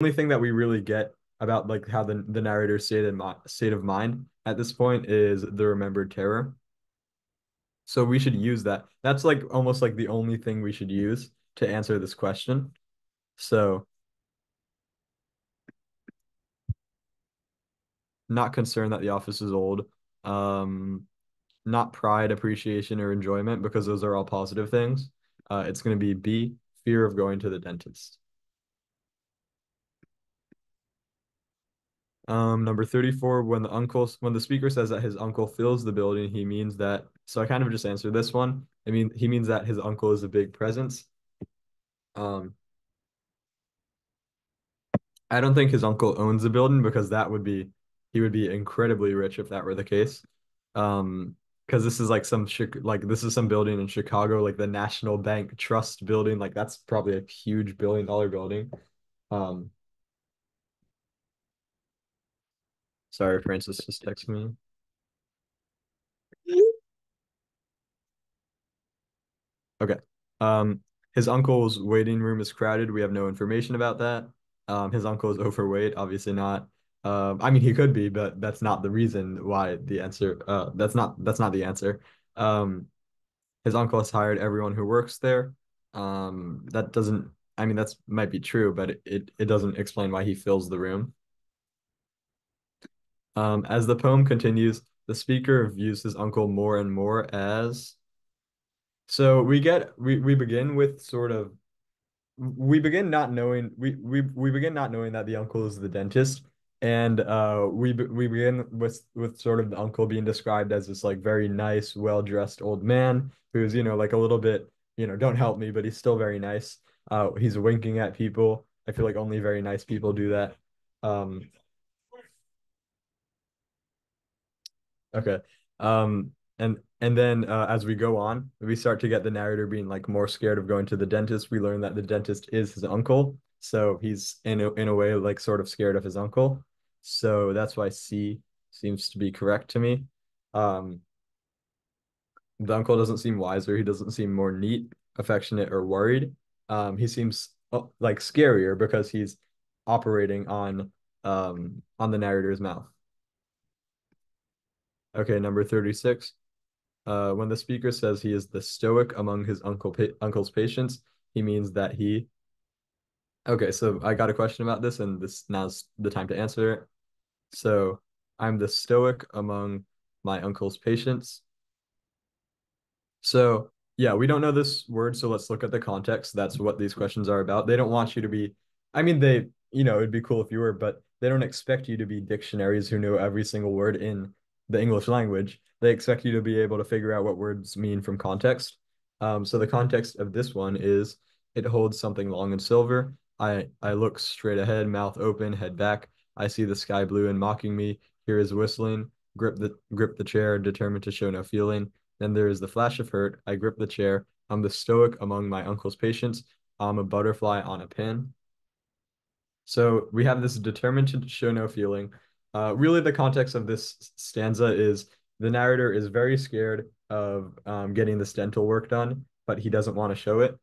only thing that we really get about like how the the narrator's state of state of mind at this point is the remembered terror. So we should use that. That's like almost like the only thing we should use to answer this question. So not concerned that the office is old. Um, not pride, appreciation, or enjoyment, because those are all positive things. Uh, it's going to be B, fear of going to the dentist. Um, number 34, when the uncle, when the speaker says that his uncle fills the building, he means that, so I kind of just answered this one. I mean, he means that his uncle is a big presence. Um, I don't think his uncle owns the building because that would be, he would be incredibly rich if that were the case. Um, because this is like some like this is some building in Chicago, like the National Bank Trust building. Like that's probably a huge billion dollar building. Um, sorry, Francis just texted me. Okay. Um, his uncle's waiting room is crowded. We have no information about that. Um, his uncle is overweight, obviously not. Um, I mean, he could be, but that's not the reason why the answer. Uh, that's not that's not the answer. Um, his uncle has hired everyone who works there. Um, that doesn't. I mean, that's might be true, but it, it, it doesn't explain why he fills the room. Um, as the poem continues, the speaker views his uncle more and more as. So we get we we begin with sort of we begin not knowing we we we begin not knowing that the uncle is the dentist and uh we we begin with with sort of the uncle being described as this like very nice well-dressed old man who's you know like a little bit you know don't help me but he's still very nice uh he's winking at people i feel like only very nice people do that um okay um and and then uh, as we go on we start to get the narrator being like more scared of going to the dentist we learn that the dentist is his uncle so he's in a, in a way like sort of scared of his uncle so that's why C seems to be correct to me. Um, the uncle doesn't seem wiser. He doesn't seem more neat, affectionate, or worried. Um, he seems uh, like scarier because he's operating on um on the narrator's mouth. Okay, number 36. Uh, when the speaker says he is the stoic among his uncle pa uncle's patients, he means that he Okay, so I got a question about this, and this now's the time to answer it. So I'm the stoic among my uncle's patients. So yeah, we don't know this word, so let's look at the context. That's what these questions are about. They don't want you to be, I mean, they, you know, it'd be cool if you were, but they don't expect you to be dictionaries who know every single word in the English language. They expect you to be able to figure out what words mean from context. Um, so the context of this one is it holds something long and silver. I I look straight ahead, mouth open, head back. I see the sky blue and mocking me. Here is whistling. Grip the grip the chair, determined to show no feeling. Then there is the flash of hurt. I grip the chair. I'm the stoic among my uncle's patients. I'm a butterfly on a pin. So we have this determined to show no feeling. Uh, really, the context of this stanza is the narrator is very scared of um, getting this dental work done, but he doesn't want to show it.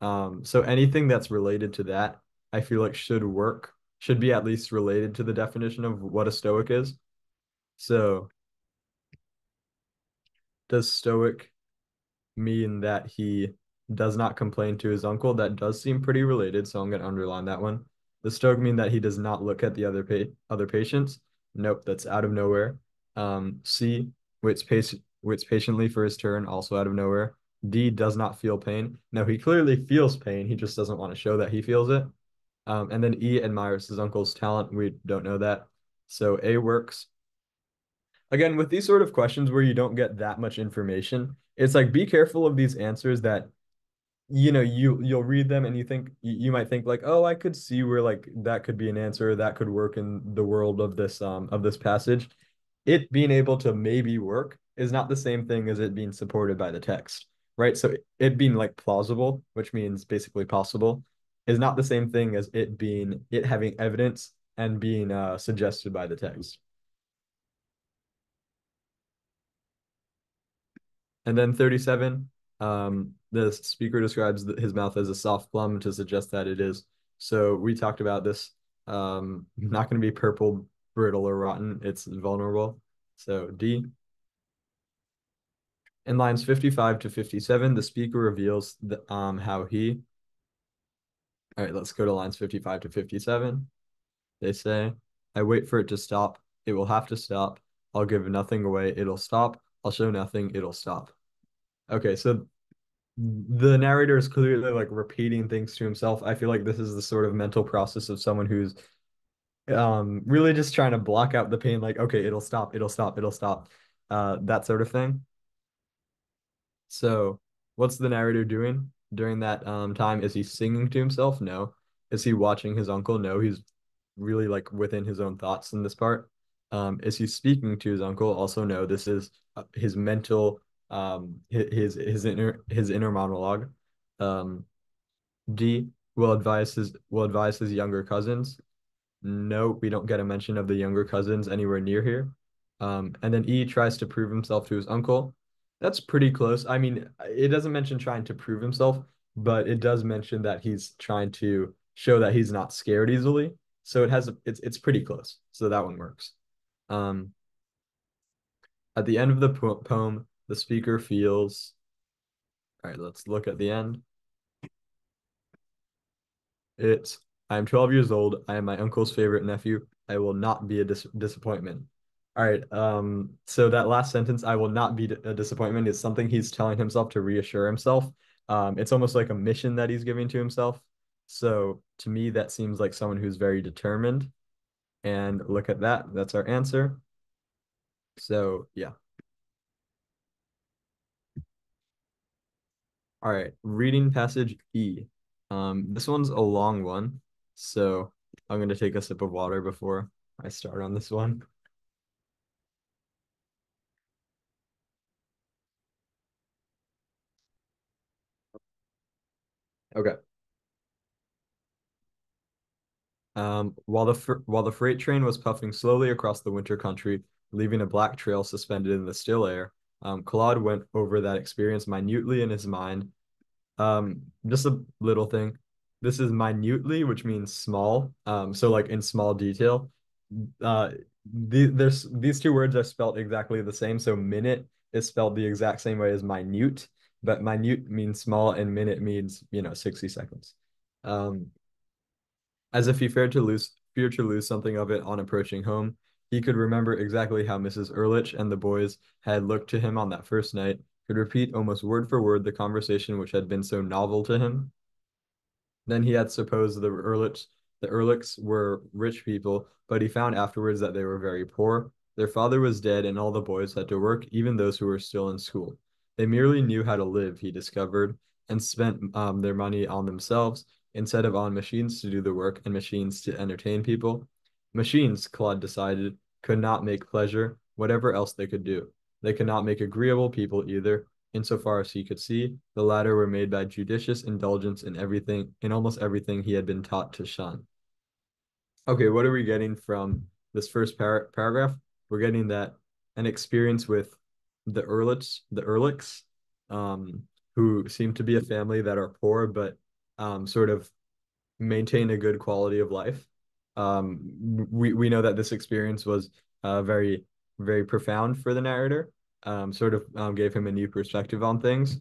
Um, so anything that's related to that, I feel like should work, should be at least related to the definition of what a stoic is. So does stoic mean that he does not complain to his uncle? That does seem pretty related, so I'm going to underline that one. The stoic mean that he does not look at the other pa- other patients? Nope, that's out of nowhere. Um, C waits, pace- waits patiently for his turn, also out of nowhere. D does not feel pain. No, he clearly feels pain. He just doesn't want to show that he feels it. Um, and then E admires his uncle's talent. We don't know that. So A works. Again, with these sort of questions where you don't get that much information, it's like be careful of these answers that you know you you'll read them and you think you might think like oh i could see where like that could be an answer that could work in the world of this um of this passage it being able to maybe work is not the same thing as it being supported by the text right? So it being like plausible, which means basically possible, is not the same thing as it being it having evidence and being uh, suggested by the text. And then 37, um, the speaker describes his mouth as a soft plum to suggest that it is. So we talked about this Um, not going to be purple, brittle, or rotten. It's vulnerable. So D. In lines 55 to 57, the speaker reveals the, um, how he. All right, let's go to lines 55 to 57. They say, I wait for it to stop. It will have to stop. I'll give nothing away. It'll stop. I'll show nothing. It'll stop. Okay, so the narrator is clearly like repeating things to himself. I feel like this is the sort of mental process of someone who's um really just trying to block out the pain like okay it'll stop it'll stop it'll stop uh that sort of thing. So what's the narrator doing during that um time? Is he singing to himself? No. Is he watching his uncle? No he's really like within his own thoughts in this part. Um is he speaking to his uncle? Also no. This is uh, his mental um his his inner his inner monologue um d will advise his will advise his younger cousins no, we don't get a mention of the younger cousins anywhere near here. Um, and then E tries to prove himself to his uncle. That's pretty close. I mean, it doesn't mention trying to prove himself, but it does mention that he's trying to show that he's not scared easily. So it has it's it's pretty close. So that one works. Um, at the end of the po poem, the speaker feels. All right, let's look at the end. It's I am 12 years old. I am my uncle's favorite nephew. I will not be a dis disappointment. All right. Um, so that last sentence, I will not be a disappointment, is something he's telling himself to reassure himself. Um, it's almost like a mission that he's giving to himself. So to me, that seems like someone who's very determined. And look at that. That's our answer. So yeah. All right, reading passage E. Um, this one's a long one. So I'm going to take a sip of water before I start on this one. Okay. Um, while the while the freight train was puffing slowly across the winter country, leaving a black trail suspended in the still air, um, Claude went over that experience minutely in his mind. Um, just a little thing this is minutely, which means small. Um, so like in small detail. Uh, the, there's these two words are spelled exactly the same. So minute is spelled the exact same way as minute, but minute means small and minute means, you know, 60 seconds. Um, as if he feared to lose feared to lose something of it on approaching home, he could remember exactly how Mrs. Ehrlich and the boys had looked to him on that first night, could repeat almost word for word the conversation which had been so novel to him, then he had supposed the Ehrlichs, the Ehrlichs were rich people, but he found afterwards that they were very poor. Their father was dead, and all the boys had to work, even those who were still in school. They merely knew how to live, he discovered, and spent um, their money on themselves instead of on machines to do the work and machines to entertain people. Machines, Claude decided, could not make pleasure, whatever else they could do. They could not make agreeable people either, insofar as he could see, the latter were made by judicious indulgence in everything, in almost everything he had been taught to shun. Okay, what are we getting from this first par paragraph? We're getting that an experience with the Ehrlichs, the Ehrlichs, um, who seem to be a family that are poor, but um, sort of maintain a good quality of life. Um, we, we know that this experience was uh, very, very profound for the narrator um, sort of um, gave him a new perspective on things.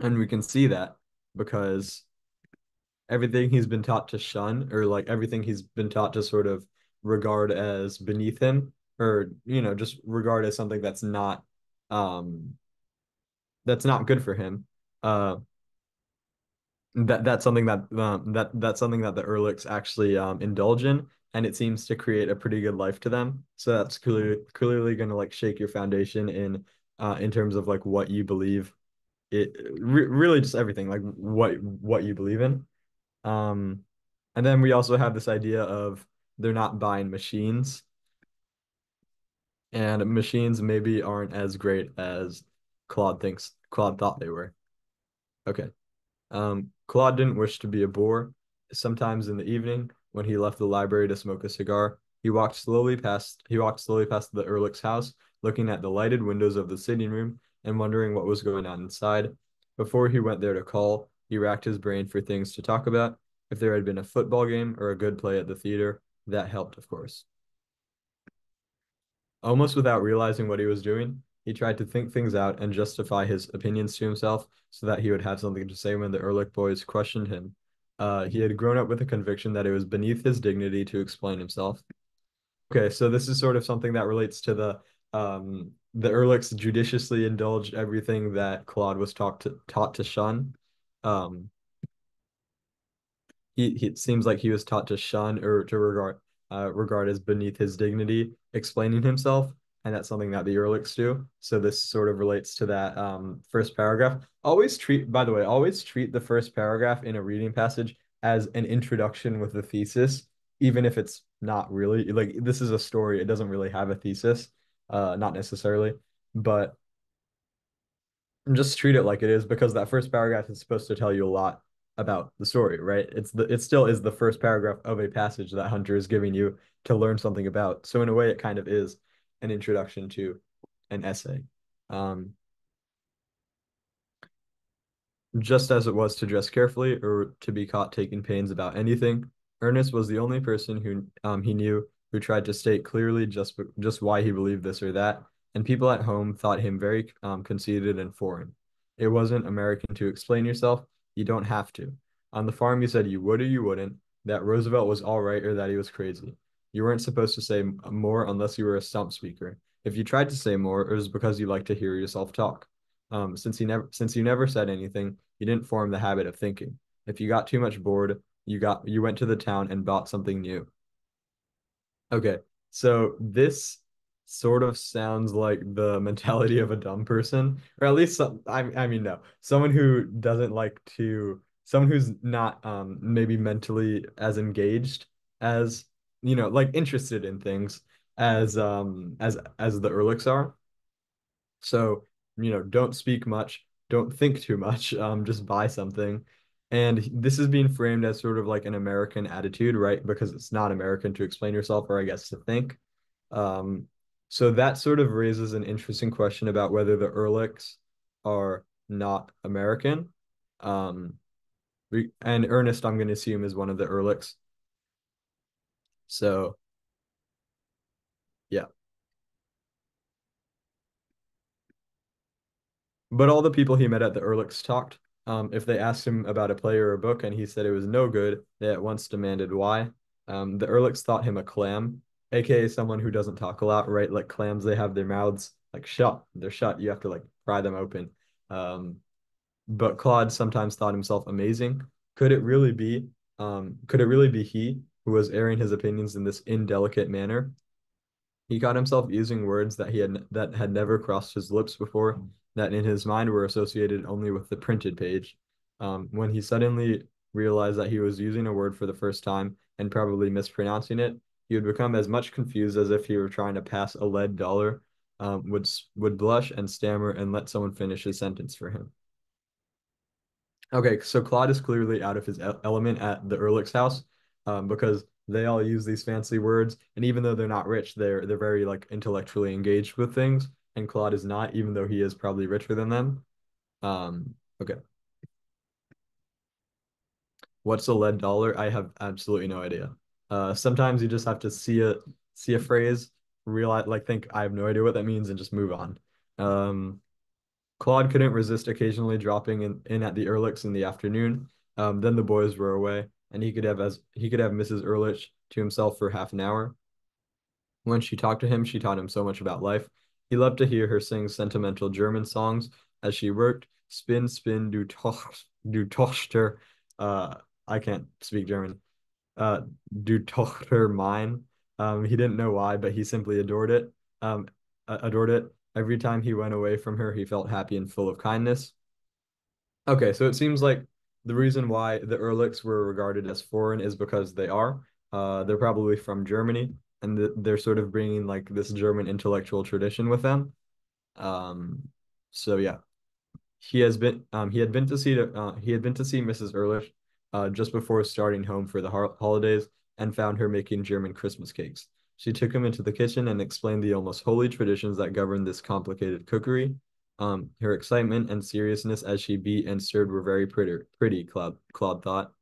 And we can see that because everything he's been taught to shun, or like everything he's been taught to sort of regard as beneath him, or you know, just regard as something that's not um that's not good for him. Uh that that's something that um, that that's something that the Ehrlichs actually um, indulge in and it seems to create a pretty good life to them. So that's clearly clearly going to like shake your foundation in uh in terms of like what you believe. It re really just everything like what what you believe in. Um, and then we also have this idea of they're not buying machines, and machines maybe aren't as great as Claude thinks Claude thought they were. Okay. Um, Claude didn't wish to be a bore. Sometimes in the evening, when he left the library to smoke a cigar. He walked slowly past he walked slowly past the Ehrlich's house, looking at the lighted windows of the sitting room and wondering what was going on inside. Before he went there to call, he racked his brain for things to talk about. If there had been a football game or a good play at the theater, that helped, of course. Almost without realizing what he was doing, he tried to think things out and justify his opinions to himself so that he would have something to say when the Ehrlich boys questioned him. Uh, he had grown up with a conviction that it was beneath his dignity to explain himself. Okay, so this is sort of something that relates to the um, the Ehrlichs judiciously indulged everything that Claude was taught to taught to shun. Um, he, he it seems like he was taught to shun or to regard uh, regard as beneath his dignity, explaining himself, and that's something that the Ehrlichs do. So this sort of relates to that um, first paragraph. Always treat, by the way, always treat the first paragraph in a reading passage as an introduction with a thesis, even if it's not really like this is a story. It doesn't really have a thesis, uh, not necessarily, but just treat it like it is because that first paragraph is supposed to tell you a lot about the story, right? It's the it still is the first paragraph of a passage that Hunter is giving you to learn something about. So in a way, it kind of is an introduction to an essay. Um, just as it was to dress carefully or to be caught taking pains about anything, Ernest was the only person who um, he knew who tried to state clearly just just why he believed this or that, and people at home thought him very um, conceited and foreign. It wasn't American to explain yourself. You don't have to. On the farm, you said you would or you wouldn't, that Roosevelt was all right or that he was crazy. You weren't supposed to say more unless you were a stump speaker. If you tried to say more, it was because you liked to hear yourself talk. Um, since he never, since you never said anything, you didn't form the habit of thinking. If you got too much bored, you got you went to the town and bought something new. Okay, so this sort of sounds like the mentality of a dumb person, or at least some, I, I mean, no, someone who doesn't like to, someone who's not um maybe mentally as engaged as, you know, like interested in things as um as as the Ehrlichs are. So, you know, don't speak much, don't think too much, um, just buy something. And this is being framed as sort of like an American attitude, right? Because it's not American to explain yourself, or I guess to think. Um, so that sort of raises an interesting question about whether the Ehrlichs are not American. Um, and Ernest, I'm going to assume, is one of the Ehrlichs. So, yeah. But all the people he met at the Ehrlichs talked. Um, if they asked him about a play or a book and he said it was no good, they at once demanded why. Um, the Ehrlichs thought him a clam, aka someone who doesn't talk a lot, right? Like clams, they have their mouths like shut. They're shut. You have to like pry them open. Um, but Claude sometimes thought himself amazing. Could it really be? Um, could it really be he who was airing his opinions in this indelicate manner? He caught himself using words that he had that had never crossed his lips before, that in his mind were associated only with the printed page. Um, when he suddenly realized that he was using a word for the first time and probably mispronouncing it, he would become as much confused as if he were trying to pass a lead dollar, um, would would blush and stammer and let someone finish his sentence for him. Okay, so Claude is clearly out of his element at the Ehrlich's house um, because they all use these fancy words, and even though they're not rich, they're they're very like intellectually engaged with things, and Claude is not, even though he is probably richer than them. Um, okay. What's a lead dollar? I have absolutely no idea. Uh, sometimes you just have to see a see a phrase, realize like think I have no idea what that means and just move on. Um, Claude couldn't resist occasionally dropping in, in at the Ehrlichs in the afternoon. Um, then the boys were away, and he could have as he could have Mrs. Ehrlich to himself for half an hour. When she talked to him, she taught him so much about life. He loved to hear her sing sentimental German songs as she worked. Spin, spin, du Toch, du Tochter. Uh, I can't speak German uh, Du Tochter mine. Um, he didn't know why, but he simply adored it. Um, adored it. Every time he went away from her, he felt happy and full of kindness. Okay, so it seems like the reason why the Ehrlichs were regarded as foreign is because they are. Uh, they're probably from Germany, and th they're sort of bringing like this German intellectual tradition with them. Um, so yeah, he has been um he had been to see uh, he had been to see Mrs. Ehrlich uh, just before starting home for the ho holidays and found her making German Christmas cakes. She took him into the kitchen and explained the almost holy traditions that govern this complicated cookery. Um, her excitement and seriousness as she beat and stirred were very pretty, pretty Claude, Claude thought.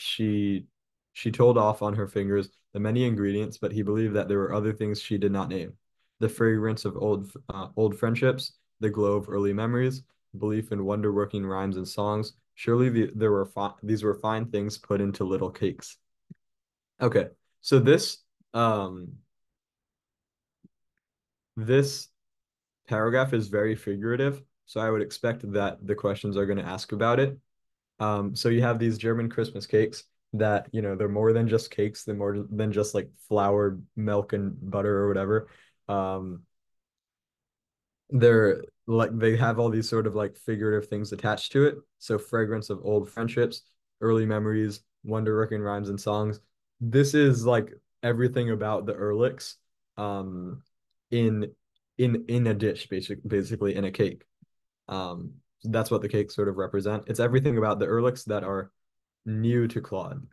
she she told off on her fingers the many ingredients, but he believed that there were other things she did not name. The fragrance of old uh, old friendships, the glow of early memories, belief in wonder-working rhymes and songs. Surely the, there were these were fine things put into little cakes. Okay, so this um this paragraph is very figurative, so I would expect that the questions are going to ask about it. Um, so you have these German Christmas cakes that, you know, they're more than just cakes, they're more than just like flour, milk, and butter or whatever. Um, they're like they have all these sort of like figurative things attached to it. So fragrance of old friendships, early memories, wonder-working rhymes and songs. This is like everything about the Ehrlichs um in in in a dish, basic basically in a cake. Um that's what the cakes sort of represent. It's everything about the Ehrlichs that are new to Claude.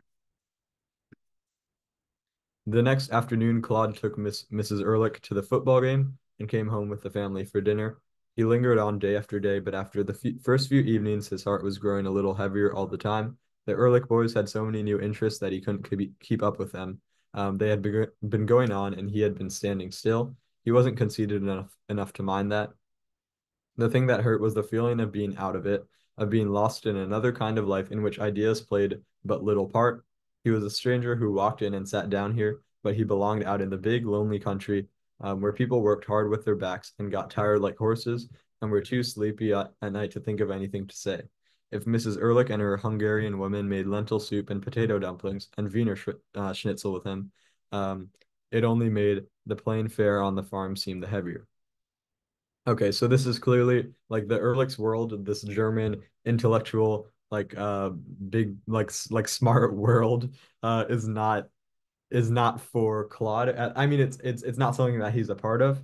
The next afternoon, Claude took Miss Mrs. Ehrlich to the football game and came home with the family for dinner. He lingered on day after day, but after the first few evenings, his heart was growing a little heavier all the time. The Ehrlich boys had so many new interests that he couldn't keep up with them. Um, they had been going on, and he had been standing still. He wasn't conceited enough enough to mind that. The thing that hurt was the feeling of being out of it, of being lost in another kind of life in which ideas played but little part. He was a stranger who walked in and sat down here, but he belonged out in the big, lonely country um, where people worked hard with their backs and got tired like horses and were too sleepy at, night to think of anything to say. If Mrs. Ehrlich and her Hungarian woman made lentil soup and potato dumplings and Wiener sch uh, schnitzel with him, um, it only made the plain fare on the farm seemed the heavier. Okay, so this is clearly like the Ehrlich's world, this German intellectual, like uh big like like smart world uh is not is not for Claude. I mean it's it's it's not something that he's a part of.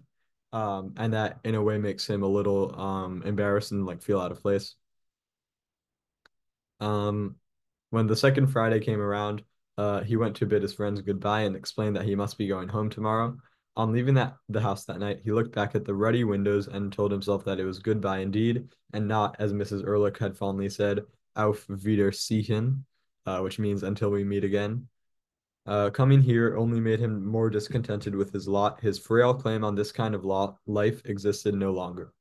Um and that in a way makes him a little um embarrassed and like feel out of place. Um when the second Friday came around, uh he went to bid his friends goodbye and explained that he must be going home tomorrow. On leaving that the house that night, he looked back at the ruddy windows and told himself that it was goodbye indeed, and not, as Mrs. Ehrlich had fondly said, auf Wiedersehen, uh, which means until we meet again. Uh, coming here only made him more discontented with his lot. His frail claim on this kind of lot life existed no longer.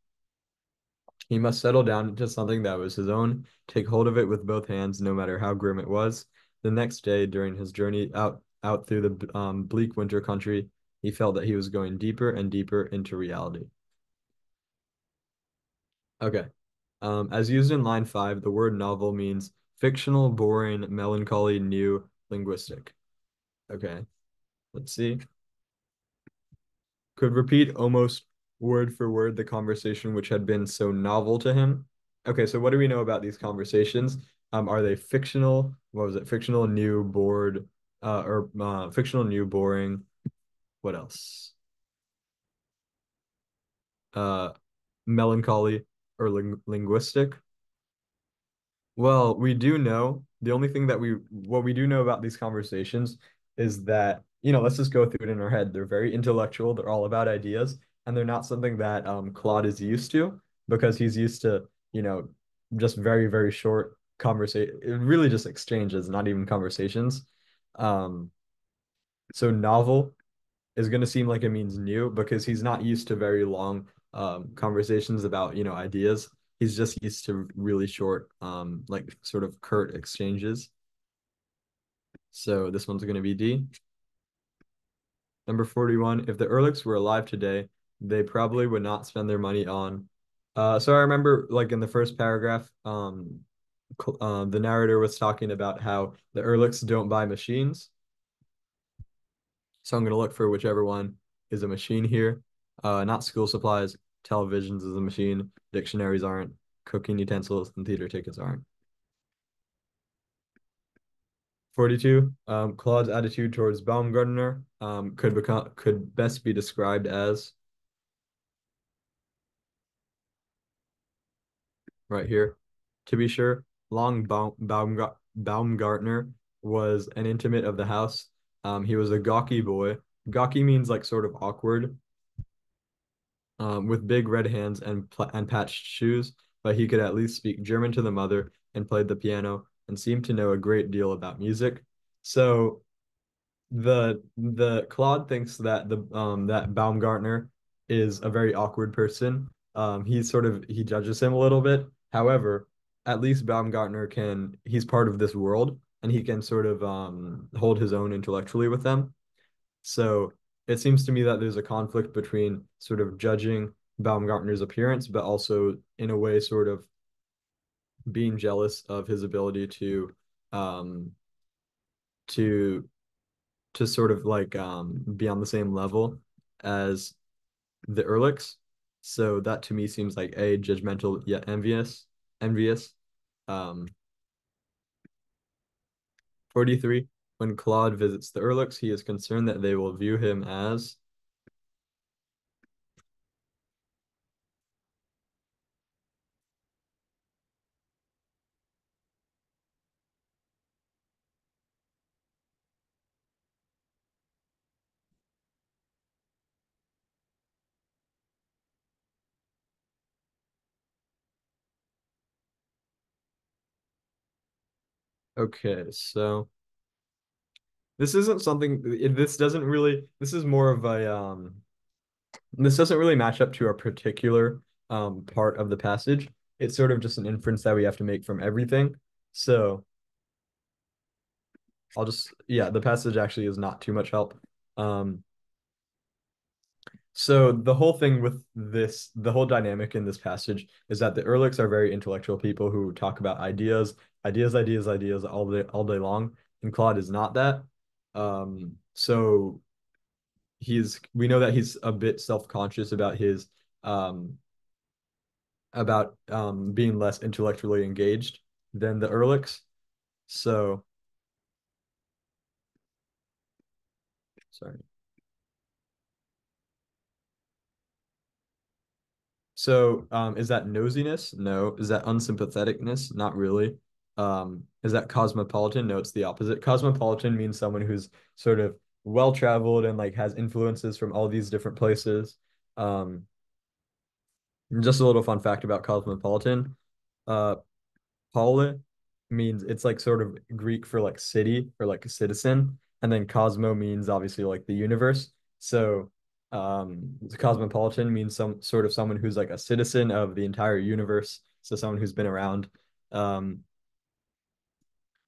He must settle down into something that was his own, take hold of it with both hands, no matter how grim it was. The next day, during his journey out out through the um, bleak winter country, he felt that he was going deeper and deeper into reality. Okay. Um, as used in line five, the word novel means fictional, boring, melancholy, new, linguistic. Okay. Let's see. Could repeat almost word for word the conversation which had been so novel to him. Okay, so what do we know about these conversations? Um, are they fictional? What was it? Fictional, new, bored, uh, or uh, fictional, new, boring, what else? Uh, melancholy or ling linguistic. Well, we do know the only thing that we what we do know about these conversations is that you know let's just go through it in our head. They're very intellectual. They're all about ideas, and they're not something that um, Claude is used to because he's used to you know just very very short conversation. Really, just exchanges, not even conversations. Um, so novel is going to seem like it means new because he's not used to very long um, conversations about you know ideas. He's just used to really short, um, like sort of curt exchanges. So this one's going to be D. Number 41, if the Ehrlichs were alive today, they probably would not spend their money on. Uh, so I remember like in the first paragraph, um, uh, the narrator was talking about how the Ehrlichs don't buy machines. So I'm going to look for whichever one is a machine here. Uh, not school supplies. Televisions is a machine. Dictionaries aren't. Cooking utensils and theater tickets aren't. 42. Um, Claude's attitude towards Baumgartner um, could become could best be described as right here. To be sure, Long Baum, Baumgartner was an intimate of the house um, he was a gawky boy. Gawky means like sort of awkward. Um, with big red hands and and patched shoes, but he could at least speak German to the mother and played the piano and seemed to know a great deal about music. So the the Claude thinks that the um that Baumgartner is a very awkward person. Um, he sort of he judges him a little bit. However, at least Baumgartner can he's part of this world and he can sort of um hold his own intellectually with them. So it seems to me that there's a conflict between sort of judging Baumgartner's appearance, but also in a way sort of being jealous of his ability to um to to sort of like um be on the same level as the Ehrlichs. So that to me seems like a judgmental yet envious, envious. Um, 43. When Claude visits the Ehrlichs, he is concerned that they will view him as okay, so this isn't something this doesn't really this is more of a um this doesn't really match up to a particular um part of the passage. It's sort of just an inference that we have to make from everything. So I'll just yeah, the passage actually is not too much help. Um so the whole thing with this, the whole dynamic in this passage is that the Ehrlichs are very intellectual people who talk about ideas, ideas, ideas, ideas all day all day long, and Claude is not that. Um, so he's we know that he's a bit self-conscious about his um about um being less intellectually engaged than the Ehrlichs. So sorry. So, um, is that nosiness? No. Is that unsympatheticness? Not really. Um, is that cosmopolitan? No, it's the opposite. Cosmopolitan means someone who's sort of well traveled and like has influences from all these different places. Um, just a little fun fact about cosmopolitan. Uh, means it's like sort of Greek for like city or like a citizen, and then cosmo means obviously like the universe. So um, cosmopolitan means some sort of someone who's like a citizen of the entire universe. So someone who's been around. Um,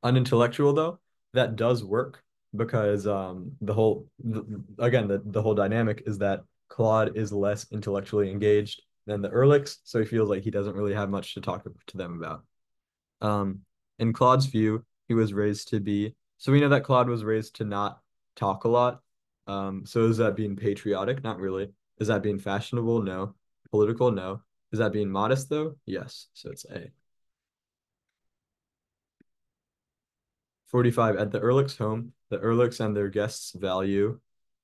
unintellectual though, that does work because um, the whole the, again the, the whole dynamic is that Claude is less intellectually engaged than the Ehrlichs, so he feels like he doesn't really have much to talk to them about. Um, in Claude's view, he was raised to be so we know that Claude was raised to not talk a lot. Um, so is that being patriotic? Not really. Is that being fashionable? No. Political? No. Is that being modest though? Yes. So it's A. 45 at the Ehrlichs home, the Ehrlichs and their guests value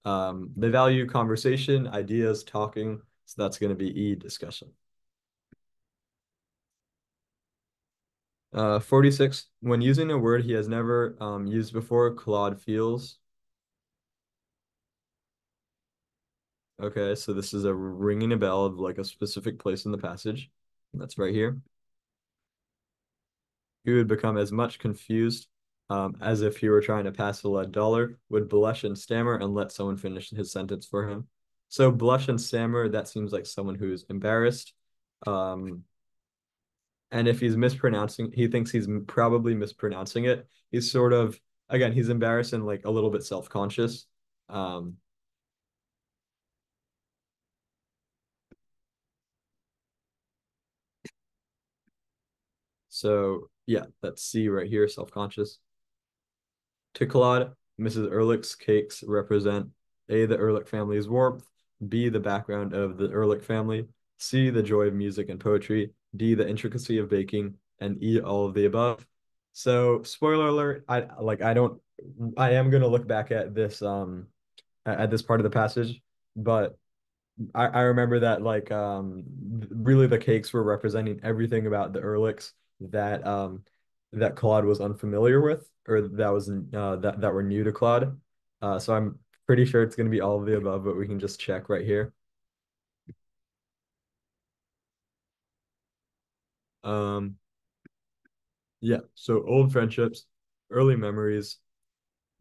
um, they value conversation, ideas, talking. So that's going to be E discussion. Uh, 46, when using a word he has never um, used before, Claude feels. Okay, so this is a ringing a bell of like a specific place in the passage. That's right here. He would become as much confused um, as if he were trying to pass a lead dollar, would blush and stammer and let someone finish his sentence for him. So blush and stammer, that seems like someone who's embarrassed. Um, and if he's mispronouncing, he thinks he's probably mispronouncing it. He's sort of, again, he's embarrassed and like a little bit self-conscious. Um, so yeah, that's C right here, self-conscious. To Claude, Mrs. Ehrlich's cakes represent A, the Ehrlich family's warmth, B, the background of the Ehrlich family, C, the joy of music and poetry, D, the intricacy of baking, and E, all of the above. So, spoiler alert, I like I don't I am gonna look back at this um at this part of the passage, but I, I remember that like um really the cakes were representing everything about the Ehrlichs that um that Claude was unfamiliar with or that was uh, that that were new to Claude. Uh, so I'm pretty sure it's going to be all of the above, but we can just check right here. Um, Yeah, so old friendships, early memories,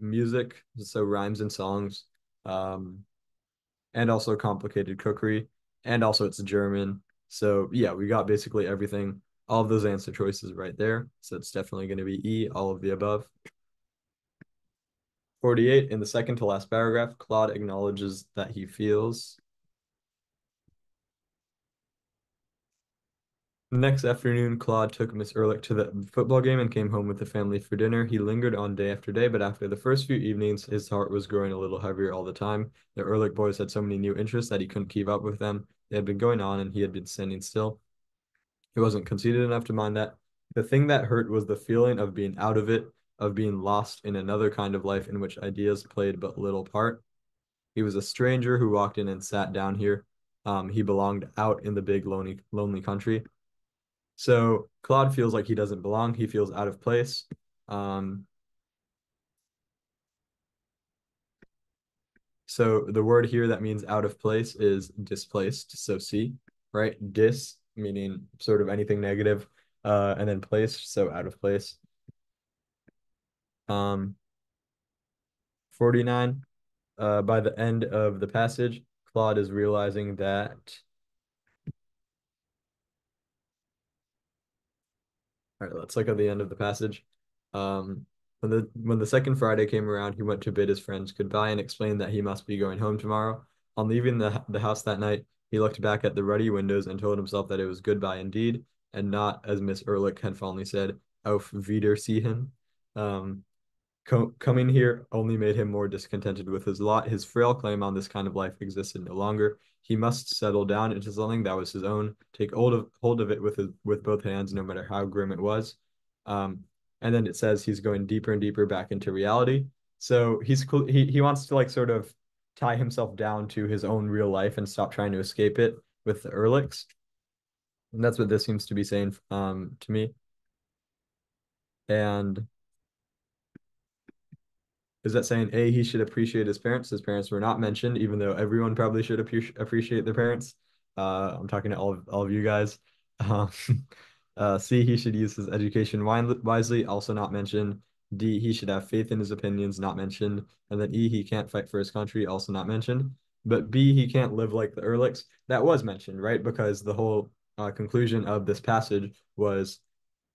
music, so rhymes and songs, um, and also complicated cookery, and also it's German. So yeah, we got basically everything, all of those answer choices right there. So it's definitely going to be E, all of the above. 48, in the second to last paragraph, Claude acknowledges that he feels The next afternoon, Claude took Miss Ehrlich to the football game and came home with the family for dinner. He lingered on day after day, but after the first few evenings, his heart was growing a little heavier all the time. The Ehrlich boys had so many new interests that he couldn't keep up with them. They had been going on, and he had been standing still. He wasn't conceited enough to mind that. The thing that hurt was the feeling of being out of it, of being lost in another kind of life in which ideas played but little part. He was a stranger who walked in and sat down here. Um, he belonged out in the big lonely lonely country. So Claude feels like he doesn't belong. He feels out of place. Um, so the word here that means out of place is displaced. So C, right? Dis meaning sort of anything negative, uh, and then place, so out of place. Um, 49, uh, by the end of the passage, Claude is realizing that All right, let's look at the end of the passage. Um, when the when the second Friday came around, he went to bid his friends goodbye and explained that he must be going home tomorrow. On leaving the the house that night, he looked back at the ruddy windows and told himself that it was goodbye indeed, and not, as Miss Ehrlich had fondly said, "Auf Wiedersehen." Um, Co coming here only made him more discontented with his lot. His frail claim on this kind of life existed no longer. He must settle down into something that was his own, take hold of hold of it with his, with both hands, no matter how grim it was. Um, and then it says he's going deeper and deeper back into reality. So he's he he wants to like sort of tie himself down to his own real life and stop trying to escape it with the Ehrlichs. And that's what this seems to be saying um, to me. And is that saying A, he should appreciate his parents? His parents were not mentioned, even though everyone probably should appreciate their parents. Uh, I'm talking to all of, all of you guys. Um, uh, C, he should use his education wisely, also not mentioned. D, he should have faith in his opinions, not mentioned. And then E, he can't fight for his country, also not mentioned. But B, he can't live like the Ehrlichs. That was mentioned, right? Because the whole uh, conclusion of this passage was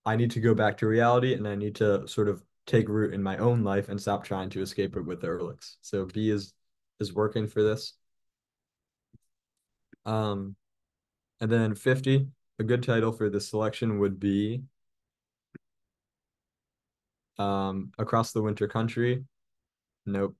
I need to go back to reality and I need to sort of take root in my own life and stop trying to escape it with the Ehrlichs. So B is is working for this. Um, and then 50, a good title for this selection would be um, Across the Winter Country. Nope.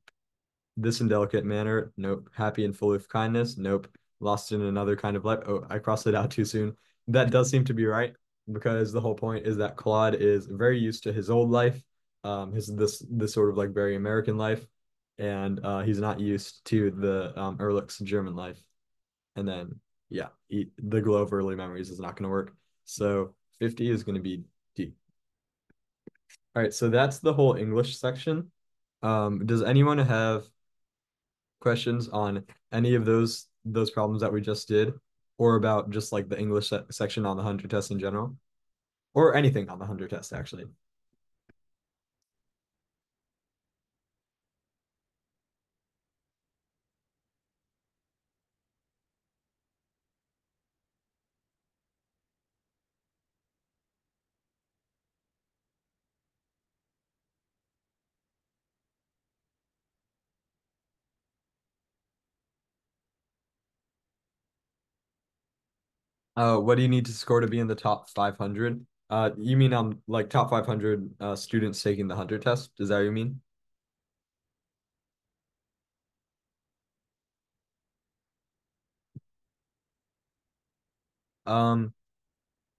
This Indelicate Manner. Nope. Happy and Full of Kindness. Nope. Lost in Another Kind of Life. Oh, I crossed it out too soon. That does seem to be right because the whole point is that Claude is very used to his old life um, his this this sort of like very American life, and uh, he's not used to the um, Ehrlich's German life. And then yeah, he, the glow of early memories is not going to work. So 50 is going to be D. All right, so that's the whole English section. Um, does anyone have questions on any of those those problems that we just did, or about just like the English se section on the Hunter test in general, or anything on the Hunter test actually? Uh, what do you need to score to be in the top 500? Uh, you mean on like top 500 uh, students taking the Hunter test? Is that what you mean? Um,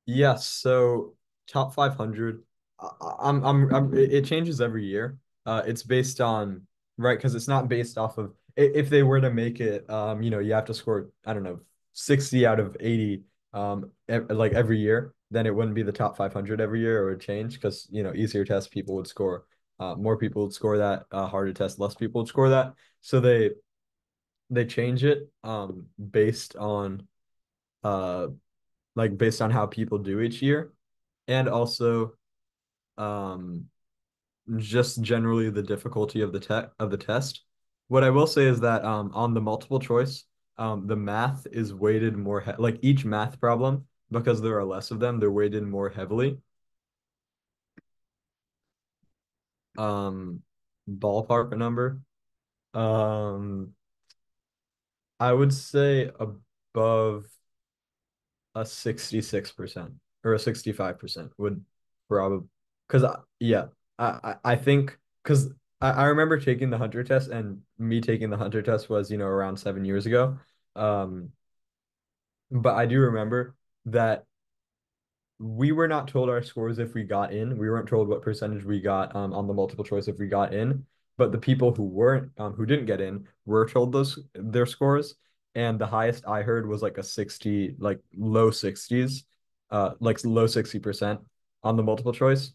yes. So top 500, I, I'm, I'm, I'm, it changes every year. Uh, it's based on, right? Because it's not based off of, if they were to make it, um, you know, you have to score, I don't know, 60 out of 80 um like every year, then it wouldn't be the top 500 every year. It would change because you know easier tests people would score, uh, more people would score that. Uh, harder test, less people would score that. So they they change it um based on uh like based on how people do each year, and also um, just generally the difficulty of the tech of the test. What I will say is that um, on the multiple choice, um, the math is weighted more like each math problem because there are less of them, they're weighted more heavily. Um, ballpark number. Um, I would say above a 66% or a 65% would probably because yeah, I I think because I, I remember taking the Hunter test and me taking the Hunter test was, you know, around seven years ago. Um, but I do remember that we were not told our scores if we got in. We weren't told what percentage we got um, on the multiple choice if we got in. But the people who weren't, um, who didn't get in, were told those their scores. And the highest I heard was like a 60, like low 60s, uh, like low 60% on the multiple choice.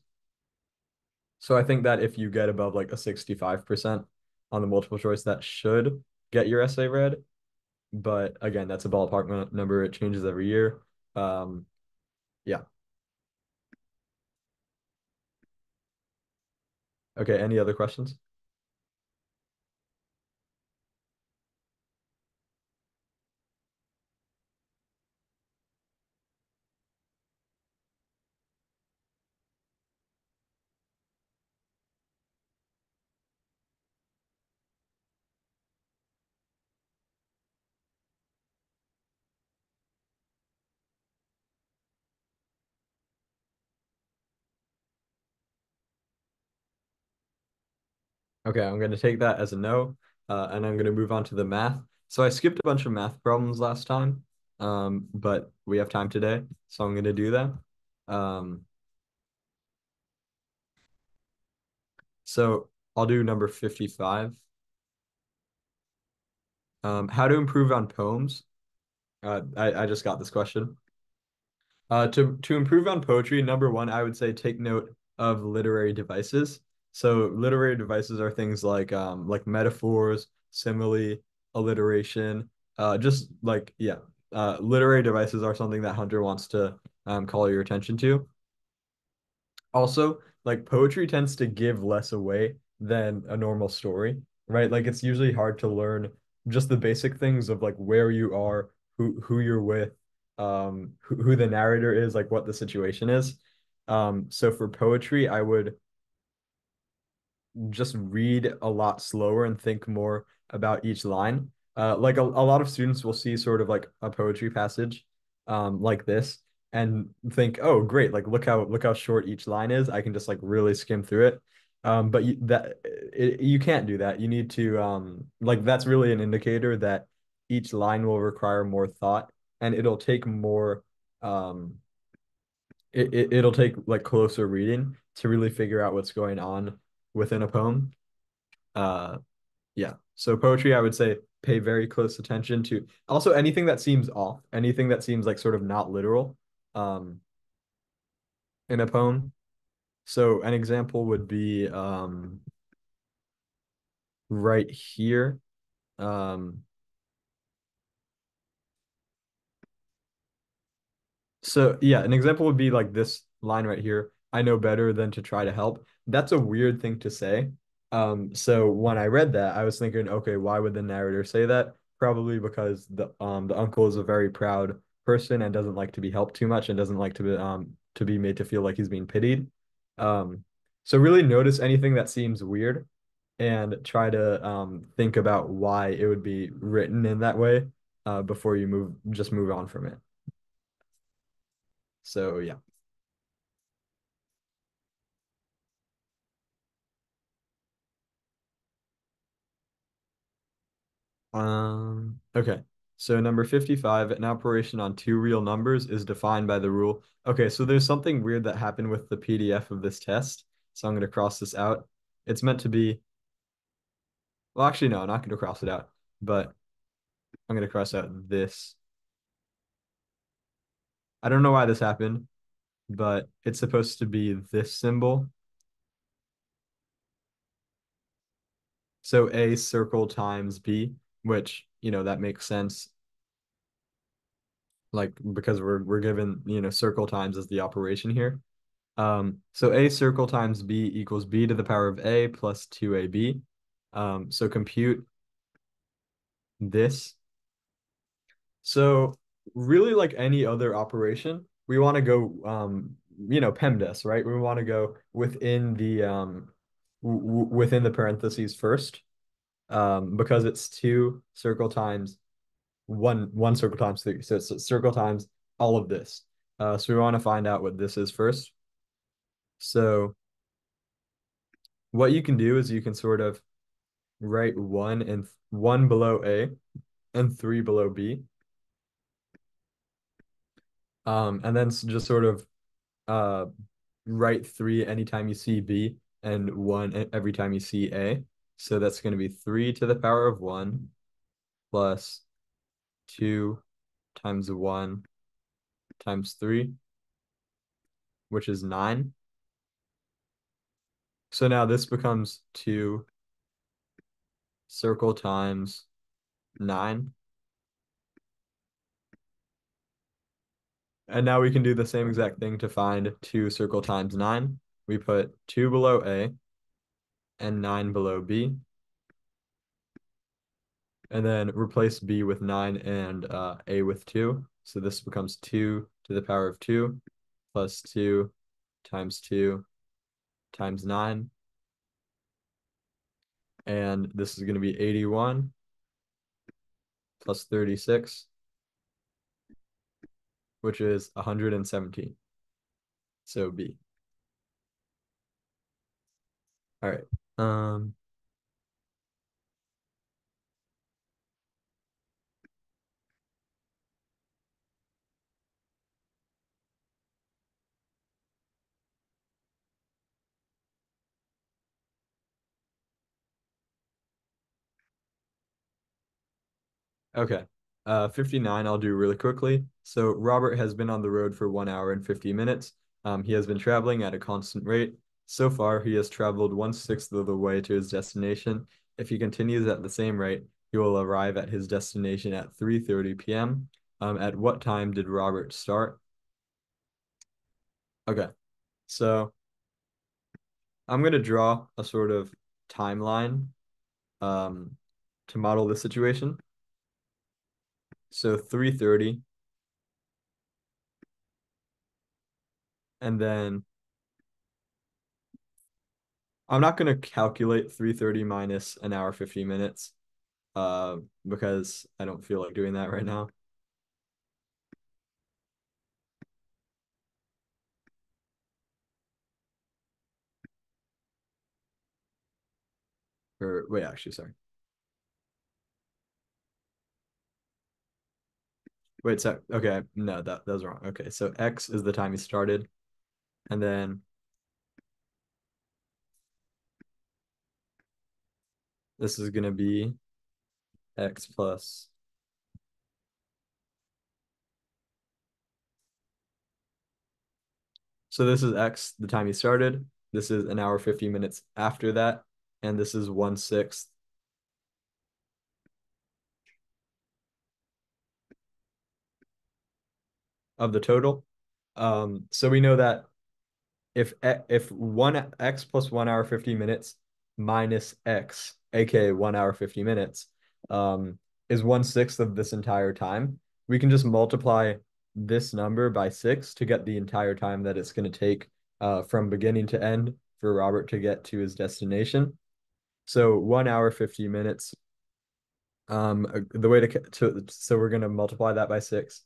So I think that if you get above like a 65% on the multiple choice, that should get your essay read. But again, that's a ballpark number. It changes every year. Um, yeah. Okay, any other questions? Okay, I'm going to take that as a no, uh, and I'm going to move on to the math. So I skipped a bunch of math problems last time, um, but we have time today, so I'm going to do that. Um, so I'll do number 55. Um, how to improve on poems. Uh, I, I just got this question. Uh, to, to improve on poetry, number one, I would say take note of literary devices. So literary devices are things like um like metaphors, simile, alliteration, uh just like yeah. Uh literary devices are something that Hunter wants to um call your attention to. Also, like poetry tends to give less away than a normal story, right? Like it's usually hard to learn just the basic things of like where you are, who who you're with, um who, who the narrator is, like what the situation is. Um so for poetry, I would just read a lot slower and think more about each line. Uh, like a, a lot of students will see sort of like a poetry passage um, like this and think, oh, great, like look how look how short each line is. I can just like really skim through it. Um, but you, that it, you can't do that. You need to um, like that's really an indicator that each line will require more thought and it'll take more um, it, it it'll take like closer reading to really figure out what's going on within a poem. Uh, yeah. So poetry, I would say, pay very close attention to. Also, anything that seems off, anything that seems like sort of not literal, um, in a poem. So an example would be um, right here. Um, so yeah, an example would be like this line right here. I know better than to try to help that's a weird thing to say. Um, so when I read that, I was thinking, okay, why would the narrator say that? Probably because the um the uncle is a very proud person and doesn't like to be helped too much and doesn't like to be um to be made to feel like he's being pitied. Um, so really notice anything that seems weird and try to um think about why it would be written in that way uh before you move just move on from it. So yeah. Um, okay. So number 55, an operation on two real numbers is defined by the rule. Okay, so there's something weird that happened with the PDF of this test. So I'm going to cross this out. It's meant to be, well, actually, no, I'm not going to cross it out, but I'm going to cross out this. I don't know why this happened, but it's supposed to be this symbol. So A circle times B which you know that makes sense like because we're we're given you know circle times as the operation here Um, so a circle times b equals b to the power of a plus 2ab. Um, so compute this. So really like any other operation, we want to go um, you know, PEMDAS, right? We want to go within the um within the parentheses first. Um, because it's two circle times one one circle times three. So it's circle times all of this. Uh, so we want to find out what this is first. So what you can do is you can sort of write one and one below A and three below B. Um, and then just sort of uh write three anytime you see B and one every time you see A. So that's going to be three to the power of one plus two times one times three, which is nine. So now this becomes two circle times nine. And now we can do the same exact thing to find two circle times nine. We put two below A and nine below B. And then replace B with nine and uh, A with two. So this becomes two to the power of two plus two times two times nine. And this is going to be 81 plus 36 which is 117. So B. All right. Um, Okay. Uh, 59, I'll do really quickly. So Robert has been on the road for one hour and 50 minutes. Um, he has been traveling at a constant rate. So far, he has traveled one sixth of the way to his destination. If he continues at the same rate, he will arrive at his destination at 3.30 p.m. Um, at what time did Robert start? Okay, so I'm going to draw a sort of timeline um, to model the situation. So 330. And then I'm not to calculate 330 minus an hour 50 minutes uh, because I don't feel like doing that right now. Or wait, actually, sorry. Wait, so okay, no, that, that was wrong. Okay, so X is the time he started. And then this is gonna be X plus So this is X, the time he started. This is an hour 50 minutes after that. And this is one sixth of the total. Um, so we know that if if one x plus one hour 50 minutes minus x, aka one hour 50 minutes, um, is one sixth of this entire time, we can just multiply this number by six to get the entire time that it's going to take uh, from beginning to end for Robert to get to his destination. So one hour, 50 minutes. Um, the way to, to so we're going to multiply that by six.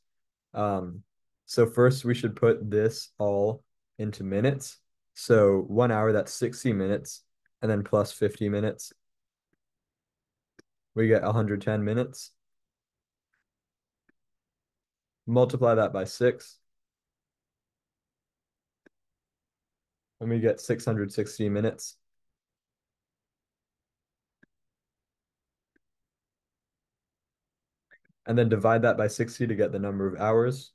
Um, so first we should put this all into minutes. So one hour, that's 60 minutes, and then plus 50 minutes. We get 110 minutes. Multiply that by six. And we get 660 minutes. And then divide that by 60 to get the number of hours.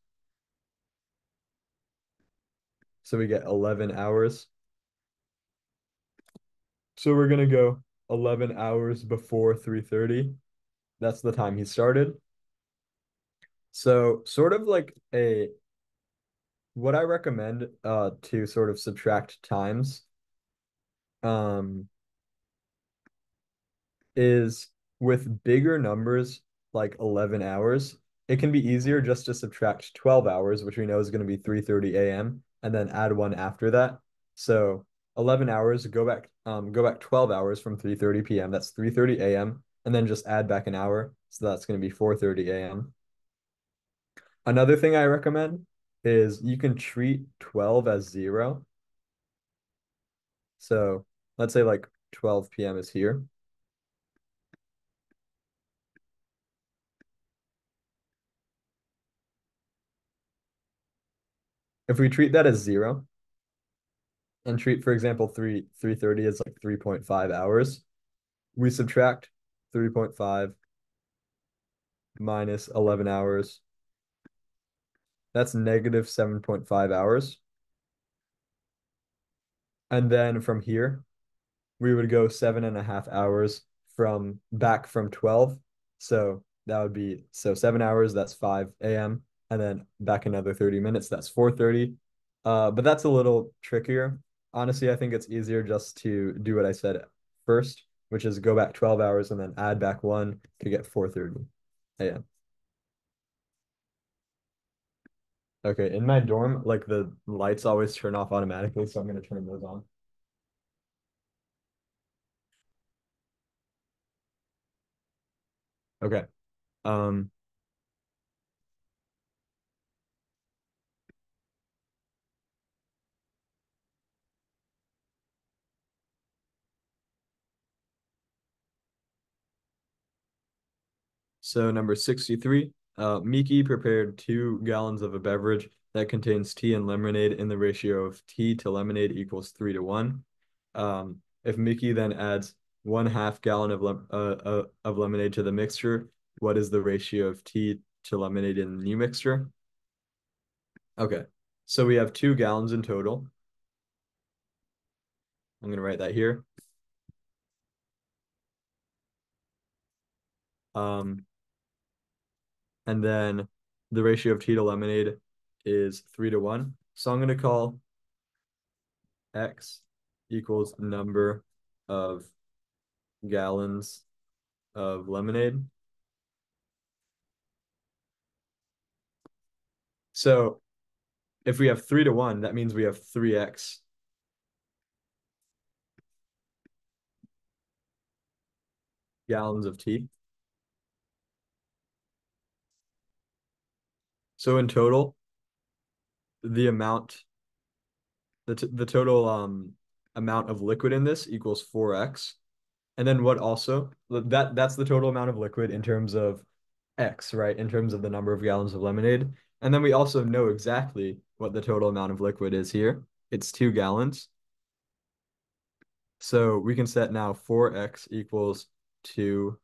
So we get 11 hours. So we're going to go 11 hours before 3.30. That's the time he started. So sort of like a what I recommend uh to sort of subtract times um is with bigger numbers like 11 hours, it can be easier just to subtract 12 hours, which we know is going to be 3:30 a.m. and then add one after that. So 11 hours, go back um go back 12 hours from 3:30 p.m. That's 3:30 a.m. and then just add back an hour. So that's going to be 4:30 a.m. Another thing I recommend is you can treat 12 as zero. So let's say like 12 p.m. is here. If we treat that as zero and treat, for example, 3 330 as like 3.5 hours, we subtract 3.5 minus 11 hours. That's negative 7.5 hours. And then from here, we would go seven and a half hours from back from 12. So that would be so seven hours, that's 5 a.m. And then back another 30 minutes, that's 4:30. Uh, but that's a little trickier. Honestly, I think it's easier just to do what I said first, which is go back 12 hours and then add back one to get 4:30 a.m. Okay, in my dorm, like the lights always turn off automatically, so I'm gonna turn those on. Okay. Um, so number 63, uh, Miki prepared two gallons of a beverage that contains tea and lemonade in the ratio of tea to lemonade equals three to one. Um, if Miki then adds one half gallon of, lem uh, uh, of lemonade to the mixture, what is the ratio of tea to lemonade in the new mixture? Okay, so we have two gallons in total. I'm going to write that here. Um, and then the ratio of tea to lemonade is three to one. So I'm going to call X equals number of gallons of lemonade. So if we have three to one, that means we have three X. gallons of tea. So in total, the amount, the, the total um amount of liquid in this equals 4x. And then what also, that that's the total amount of liquid in terms of x, right? In terms of the number of gallons of lemonade. And then we also know exactly what the total amount of liquid is here. It's two gallons. So we can set now 4x equals two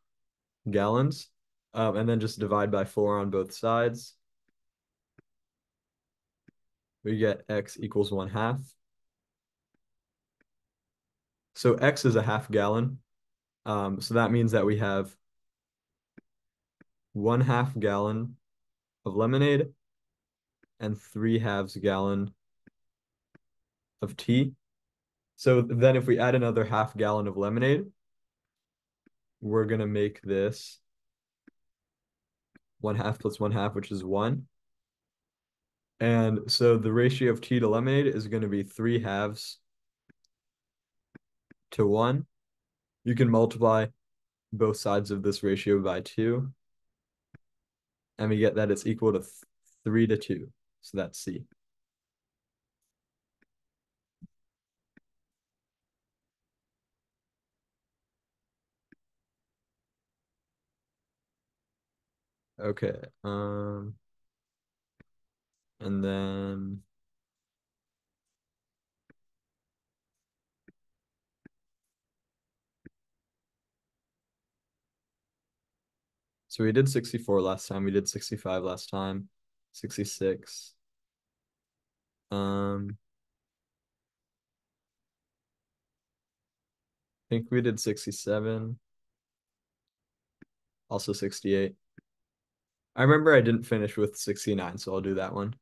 gallons. Um, and then just divide by four on both sides. We get x equals one half. So x is a half gallon. Um, so that means that we have one half gallon of lemonade and three halves gallon of tea. So then if we add another half gallon of lemonade, we're going to make this one half plus one half, which is one. And so the ratio of tea to lemonade is going to be three halves to one. You can multiply both sides of this ratio by two. And we get that it's equal to three to two. So that's C. Okay. Um, and then So we did 64 last time. We did 65 last time. 66. Um, I think we did 67. Also 68. I remember I didn't finish with 69, so I'll do that one.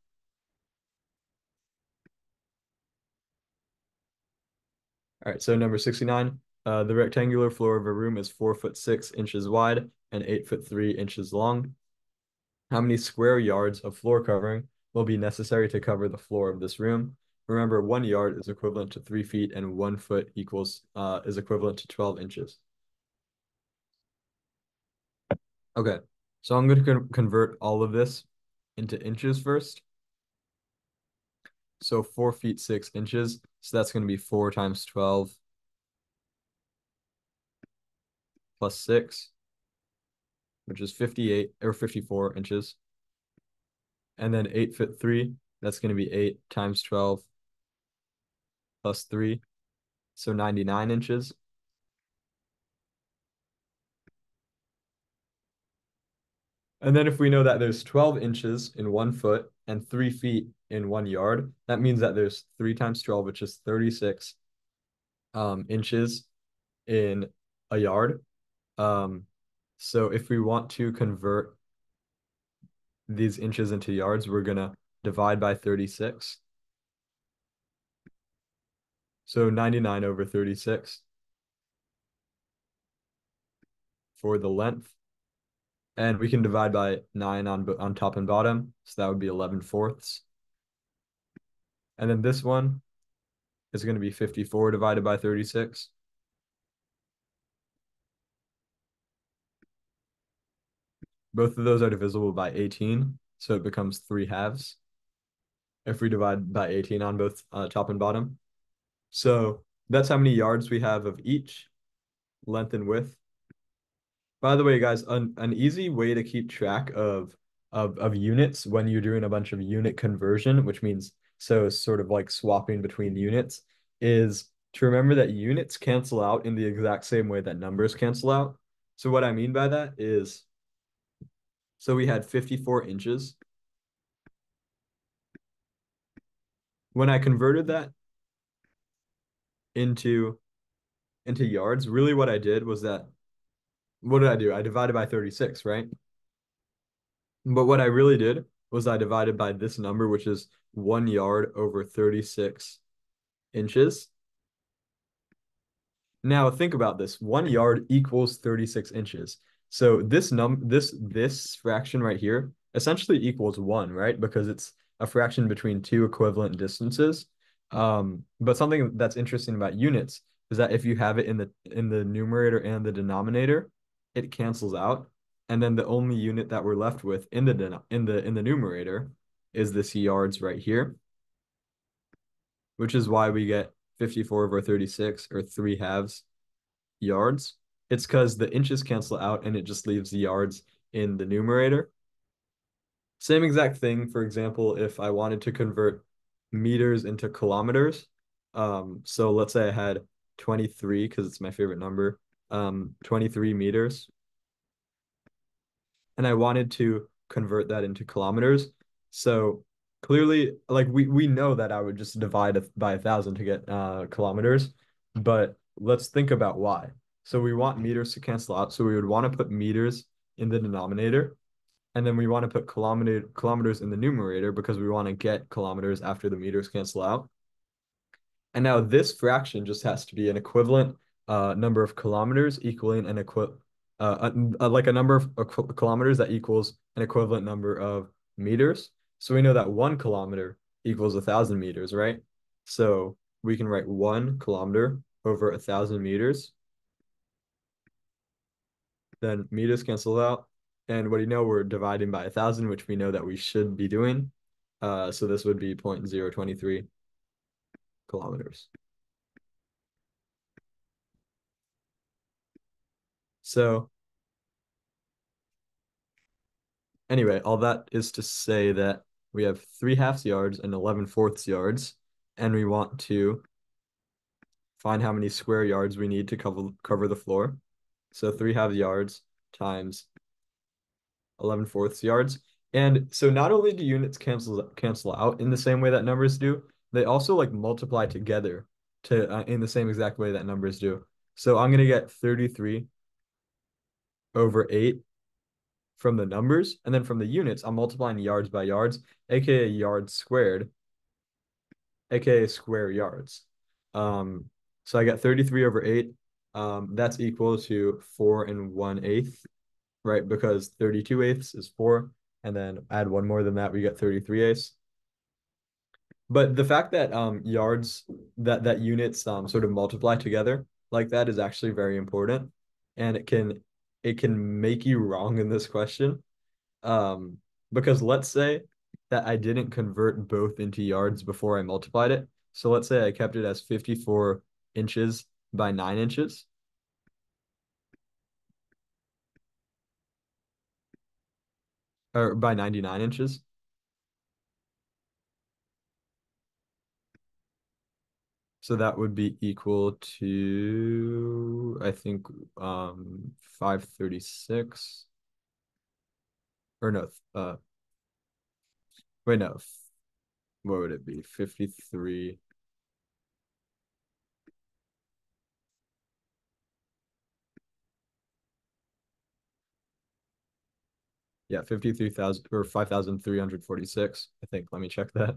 All right, so number 69, uh, the rectangular floor of a room is four foot six inches wide and eight foot three inches long. How many square yards of floor covering will be necessary to cover the floor of this room? Remember, one yard is equivalent to three feet and one foot equals uh, is equivalent to 12 inches. Okay, so I'm going to con convert all of this into inches first. So four feet, six inches. So that's going to be four times 12 plus six, which is 58 or 54 inches. And then eight foot three, that's going to be eight times 12 plus three. So 99 inches. And then if we know that there's 12 inches in one foot and three feet in one yard, that means that there's three times 12, which is 36 um, inches in a yard. Um, so if we want to convert these inches into yards, we're going to divide by 36. So 99 over 36 for the length. And we can divide by 9 on, on top and bottom. So that would be 11 fourths. And then this one is going to be 54 divided by 36. Both of those are divisible by 18, so it becomes 3 halves if we divide by 18 on both uh, top and bottom. So that's how many yards we have of each, length and width. By the way, guys, an, an easy way to keep track of, of, of units when you're doing a bunch of unit conversion, which means so sort of like swapping between units, is to remember that units cancel out in the exact same way that numbers cancel out. So what I mean by that is, so we had 54 inches. When I converted that into into yards, really what I did was that what did I do? I divided by 36, right? But what I really did was I divided by this number, which is one yard over 36 inches. Now think about this. One yard equals 36 inches. So this num this this fraction right here essentially equals one, right? Because it's a fraction between two equivalent distances. Um, but something that's interesting about units is that if you have it in the in the numerator and the denominator, it cancels out. And then the only unit that we're left with in the in the in the numerator is this yards right here, which is why we get 54 over 36 or 3 halves yards. It's because the inches cancel out and it just leaves the yards in the numerator. Same exact thing, for example, if I wanted to convert meters into kilometers. Um, so let's say I had 23, because it's my favorite number, um, 23 meters. And I wanted to convert that into kilometers. So clearly, like we, we know that I would just divide by a thousand to get uh, kilometers, but let's think about why. So we want meters to cancel out. So we would want to put meters in the denominator. And then we want to put kilometer kilometers in the numerator because we want to get kilometers after the meters cancel out. And now this fraction just has to be an equivalent uh, number of kilometers equaling an equi uh, a, a, like a number of kilometers that equals an equivalent number of meters. So we know that one kilometer equals a thousand meters, right? So we can write one kilometer over a thousand meters. Then meters cancel out. And what do you know? We're dividing by a thousand, which we know that we should be doing. Uh, so this would be 0 0.023 kilometers. So anyway, all that is to say that we have three halves yards and 11 fourths yards, and we want to find how many square yards we need to cover cover the floor. So three halves yards times 11 fourths yards. And so not only do units cancel cancel out in the same way that numbers do, they also like multiply together to uh, in the same exact way that numbers do. So I'm going to get 33 over 8 from the numbers. And then from the units, I'm multiplying yards by yards, aka yards squared, aka square yards. Um, So I got 33 over 8. Um, that's equal to 4 and 1 eighth, right? Because 32 eighths is 4. And then add one more than that, we get 33 eighths. But the fact that um yards that that units um sort of multiply together like that is actually very important, and it can it can make you wrong in this question. Um, because let's say that I didn't convert both into yards before I multiplied it. So let's say I kept it as 54 inches by 9 inches. Or by 99 inches. So that would be equal to, I think, um, 536. Or no, uh, wait, no. What would it be? 53. Yeah, 53,000 or 5,346, I think. Let me check that.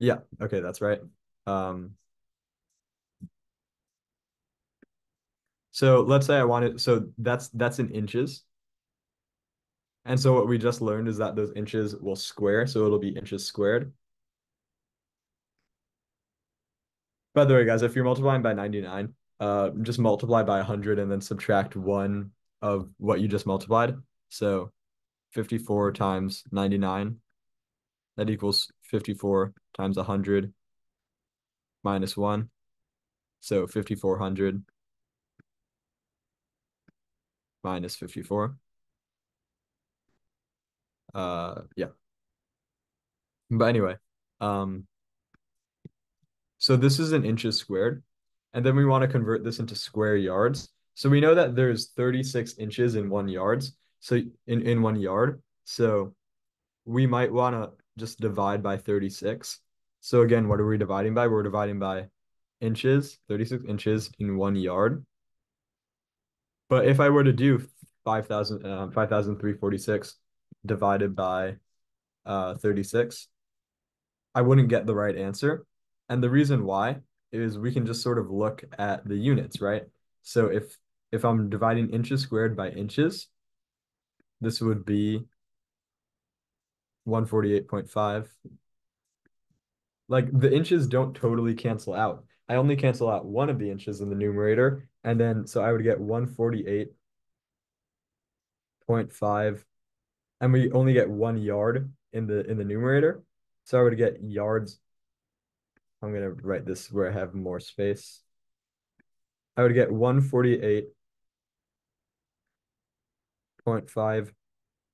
Yeah, okay, that's right. Um, so let's say I wanted, so that's that's in inches. And so what we just learned is that those inches will square, so it'll be inches squared. By the way, guys, if you're multiplying by 99, uh, just multiply by 100 and then subtract one of what you just multiplied. So 54 times 99, that equals 54 times 100 minus 1. So 5400 minus 54. Uh, yeah. But anyway, um, so this is an inches squared, and then we want to convert this into square yards. So we know that there's 36 inches in one yards. So in, in one yard. So we might want to just divide by 36. So again, what are we dividing by? We're dividing by inches, 36 inches in one yard. But if I were to do 5,000, uh, 5,346 divided by uh, 36, I wouldn't get the right answer. And the reason why is we can just sort of look at the units, right? So if if I'm dividing inches squared by inches, this would be 148.5. Like the inches don't totally cancel out. I only cancel out one of the inches in the numerator. And then, so I would get 148.5. And we only get one yard in the in the numerator. So I would get yards. I'm gonna write this where I have more space. I would get 148.5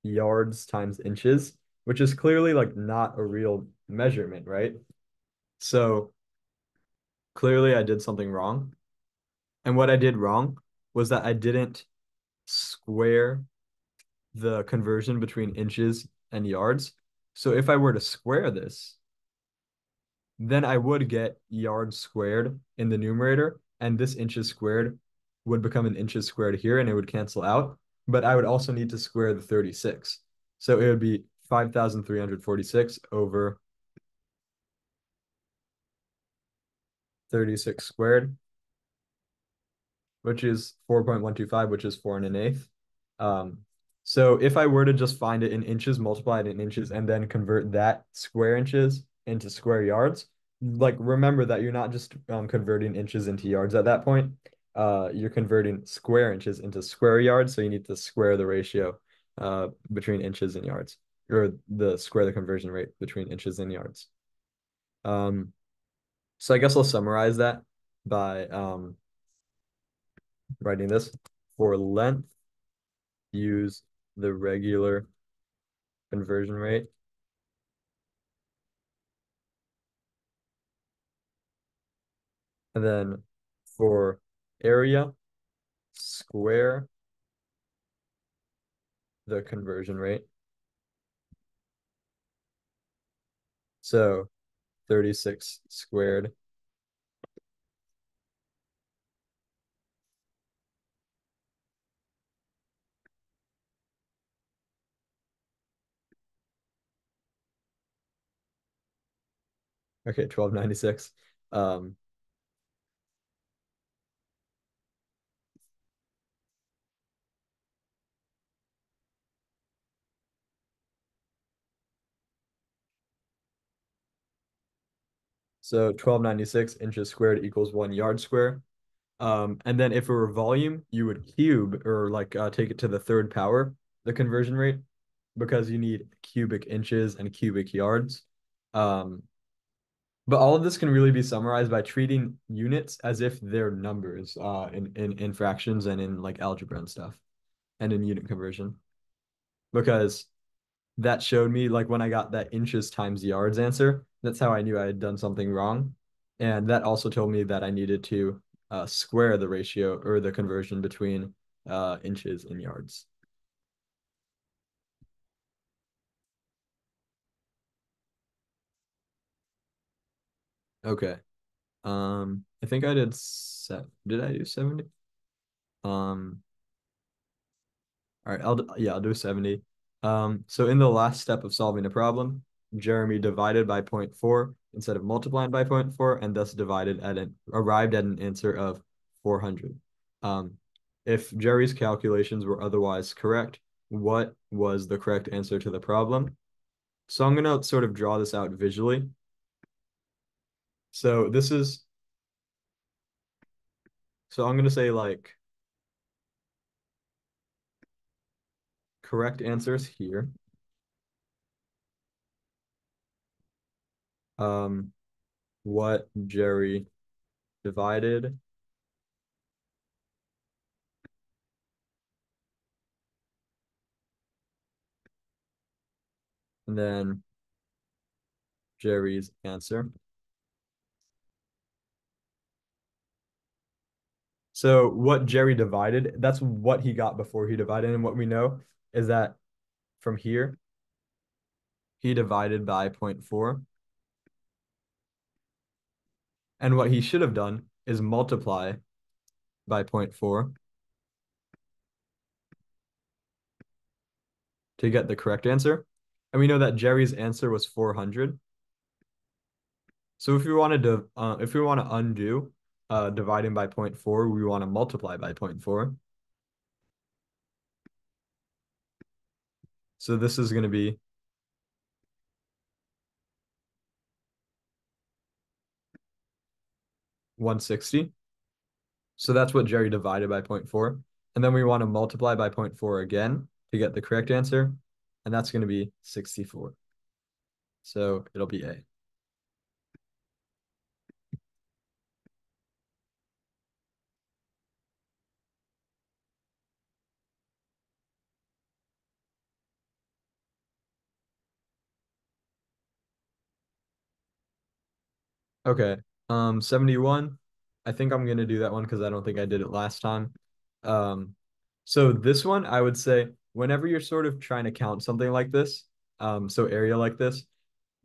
yards times inches which is clearly like not a real measurement, right? So clearly I did something wrong. And what I did wrong was that I didn't square the conversion between inches and yards. So if I were to square this, then I would get yards squared in the numerator, and this inches squared would become an inches squared here, and it would cancel out. But I would also need to square the 36. So it would be 5,346 over 36 squared, which is 4.125, which is four and an eighth. Um, so if I were to just find it in inches, multiply it in inches, and then convert that square inches into square yards, like remember that you're not just um, converting inches into yards at that point. Uh, you're converting square inches into square yards, so you need to square the ratio uh, between inches and yards or the square the conversion rate between inches and yards. Um, so I guess I'll summarize that by um, writing this. For length, use the regular conversion rate. And then for area, square the conversion rate. So 36 squared. Okay, 1296. Um, so 1296 inches squared equals one yard square. Um, and then if it were volume, you would cube or like uh, take it to the third power, the conversion rate, because you need cubic inches and cubic yards. Um, but all of this can really be summarized by treating units as if they're numbers uh, in, in, in fractions and in like algebra and stuff and in unit conversion. Because that showed me like when I got that inches times yards answer, that's how I knew I had done something wrong. And that also told me that I needed to uh, square the ratio or the conversion between uh, inches and yards. Okay. Um, I think I did set. Did I do 70? Um, all right, I'll yeah, I'll do 70. Um, so in the last step of solving a problem, Jeremy divided by 0.4 instead of multiplying by 0.4 and thus divided at an arrived at an answer of 400. Um, if Jerry's calculations were otherwise correct, what was the correct answer to the problem? So I'm going to sort of draw this out visually. So this is, so I'm going to say like correct answers here. Um, what Jerry divided and then Jerry's answer. So what Jerry divided, that's what he got before he divided. And what we know is that from here, he divided by 0.4. And what he should have done is multiply by 0.4 to get the correct answer. And we know that Jerry's answer was 400. So if we wanted to, uh, if we want to undo uh, dividing by 0.4, we want to multiply by 0.4. So this is going to be one sixty. So that's what Jerry divided by 0.4. And then we want to multiply by 0.4 again to get the correct answer. And that's going to be 64. So it'll be A. Okay. Um, 71. I think I'm gonna do that one because I don't think I did it last time. Um, so this one I would say whenever you're sort of trying to count something like this, um, so area like this,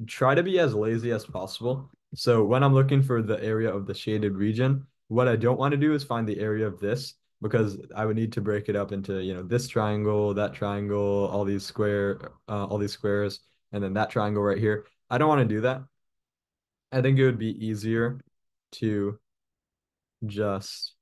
try to be as lazy as possible. So when I'm looking for the area of the shaded region, what I don't want to do is find the area of this because I would need to break it up into, you know, this triangle, that triangle, all these square, uh, all these squares, and then that triangle right here. I don't want to do that. I think it would be easier to just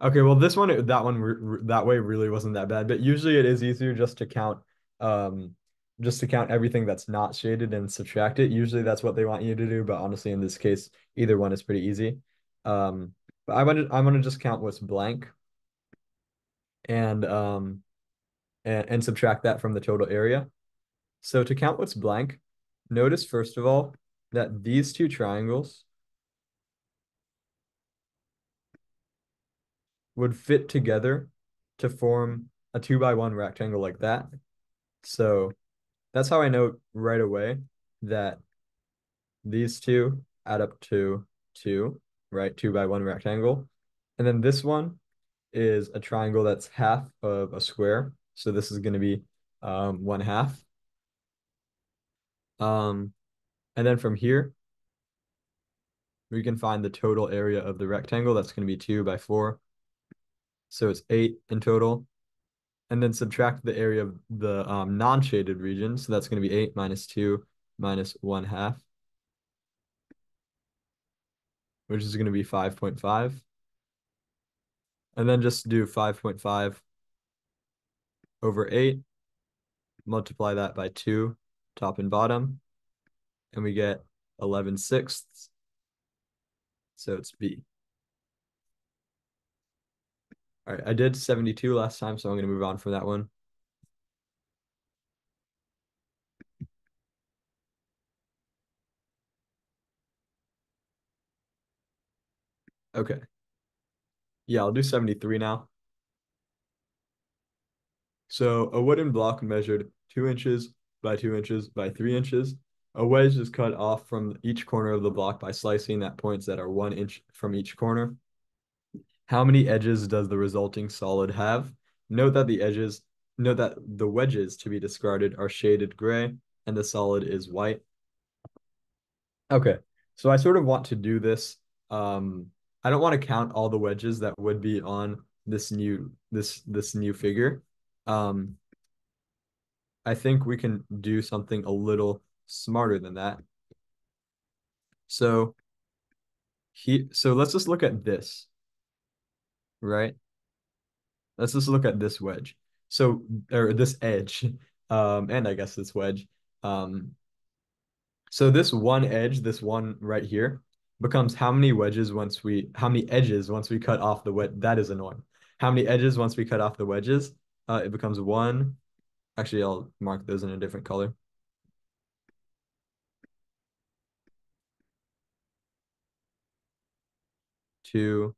Okay, well this one that one that way really wasn't that bad, but usually it is easier just to count um just to count everything that's not shaded and subtract it. Usually that's what they want you to do, but honestly in this case either one is pretty easy. Um but I want to I'm going to just count what's blank and um and, and subtract that from the total area. So to count what's blank, notice first of all that these two triangles would fit together to form a two by one rectangle like that. So that's how I know right away that these two add up to two, right? Two by one rectangle. And then this one is a triangle that's half of a square. So this is going to be um, one half. Um, and then from here, we can find the total area of the rectangle. That's going to be 2 by 4. So it's 8 in total. And then subtract the area of the um, non-shaded region. So that's going to be 8 minus 2 minus 1 half. which is going to be 5.5. And then just do 5.5 over 8, multiply that by 2, top and bottom, and we get 11 sixths. So it's B. All right, I did 72 last time, so I'm going to move on from that one. Okay. Yeah, I'll do 73 now. So a wooden block measured two inches by two inches by three inches. A wedge is cut off from each corner of the block by slicing at points that are one inch from each corner. How many edges does the resulting solid have? Note that the edges, note that the wedges to be discarded are shaded gray and the solid is white. Okay, so I sort of want to do this. Um, I don't want to count all the wedges that would be on this new this this new figure. Um, I think we can do something a little smarter than that. So he so let's just look at this right? Let's just look at this wedge. So, or this edge, um, and I guess this wedge. Um, so this one edge, this one right here, becomes how many wedges once we, how many edges once we cut off the wedge? That is annoying. How many edges once we cut off the wedges? Uh, it becomes one. Actually, I'll mark those in a different color. Two,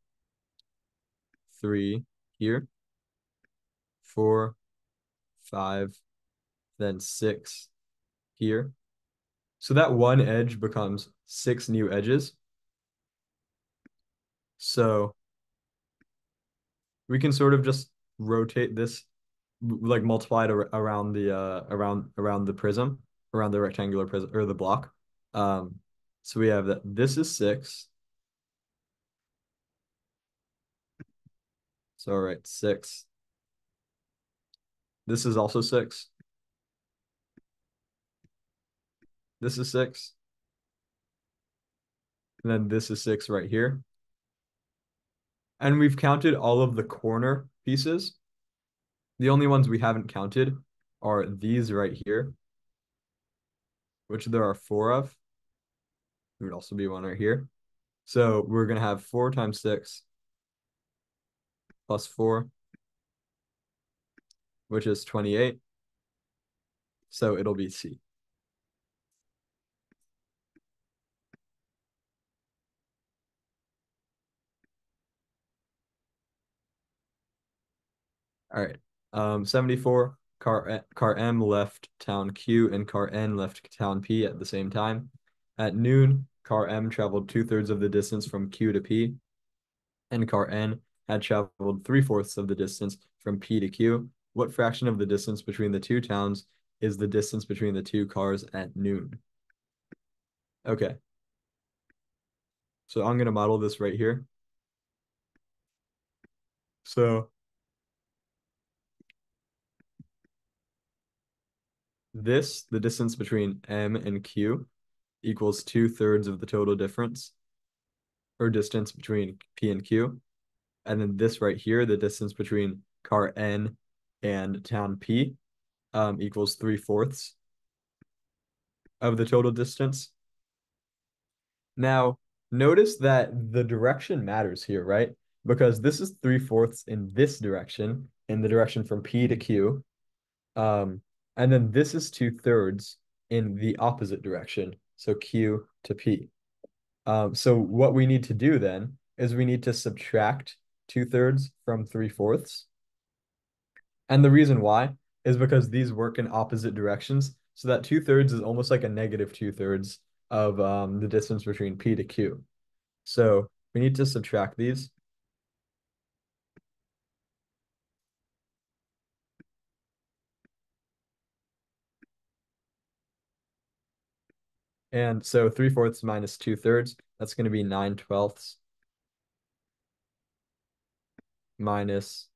three here, four, five, then six here. So that one edge becomes six new edges. So we can sort of just rotate this, like multiply it around the uh around around the prism, around the rectangular prism or the block. Um, so we have that this is six. So, all right, six. This is also six. This is six. And then this is six right here. And we've counted all of the corner pieces. The only ones we haven't counted are these right here, which there are four of. There would also be one right here. So we're going to have four times six plus 4, which is 28. So it'll be C. All right. Um, 74, car, car M left town Q and car N left town P at the same time. At noon, car M traveled two thirds of the distance from Q to P, and car N had traveled three-fourths of the distance from P to Q, what fraction of the distance between the two towns is the distance between the two cars at noon? Okay. So I'm going to model this right here. So this, the distance between M and Q, equals two thirds of the total difference or distance between P and Q. And then this right here, the distance between car N and town P um, equals three fourths of the total distance. Now, notice that the direction matters here, right? Because this is three fourths in this direction, in the direction from P to Q. Um, and then this is two thirds in the opposite direction, so Q to P. Um, so what we need to do then is we need to subtract two thirds from three fourths. And the reason why is because these work in opposite directions. So that two thirds is almost like a negative two thirds of um, the distance between P to Q. So we need to subtract these. And so three fourths minus two thirds, that's going to be nine twelfths minus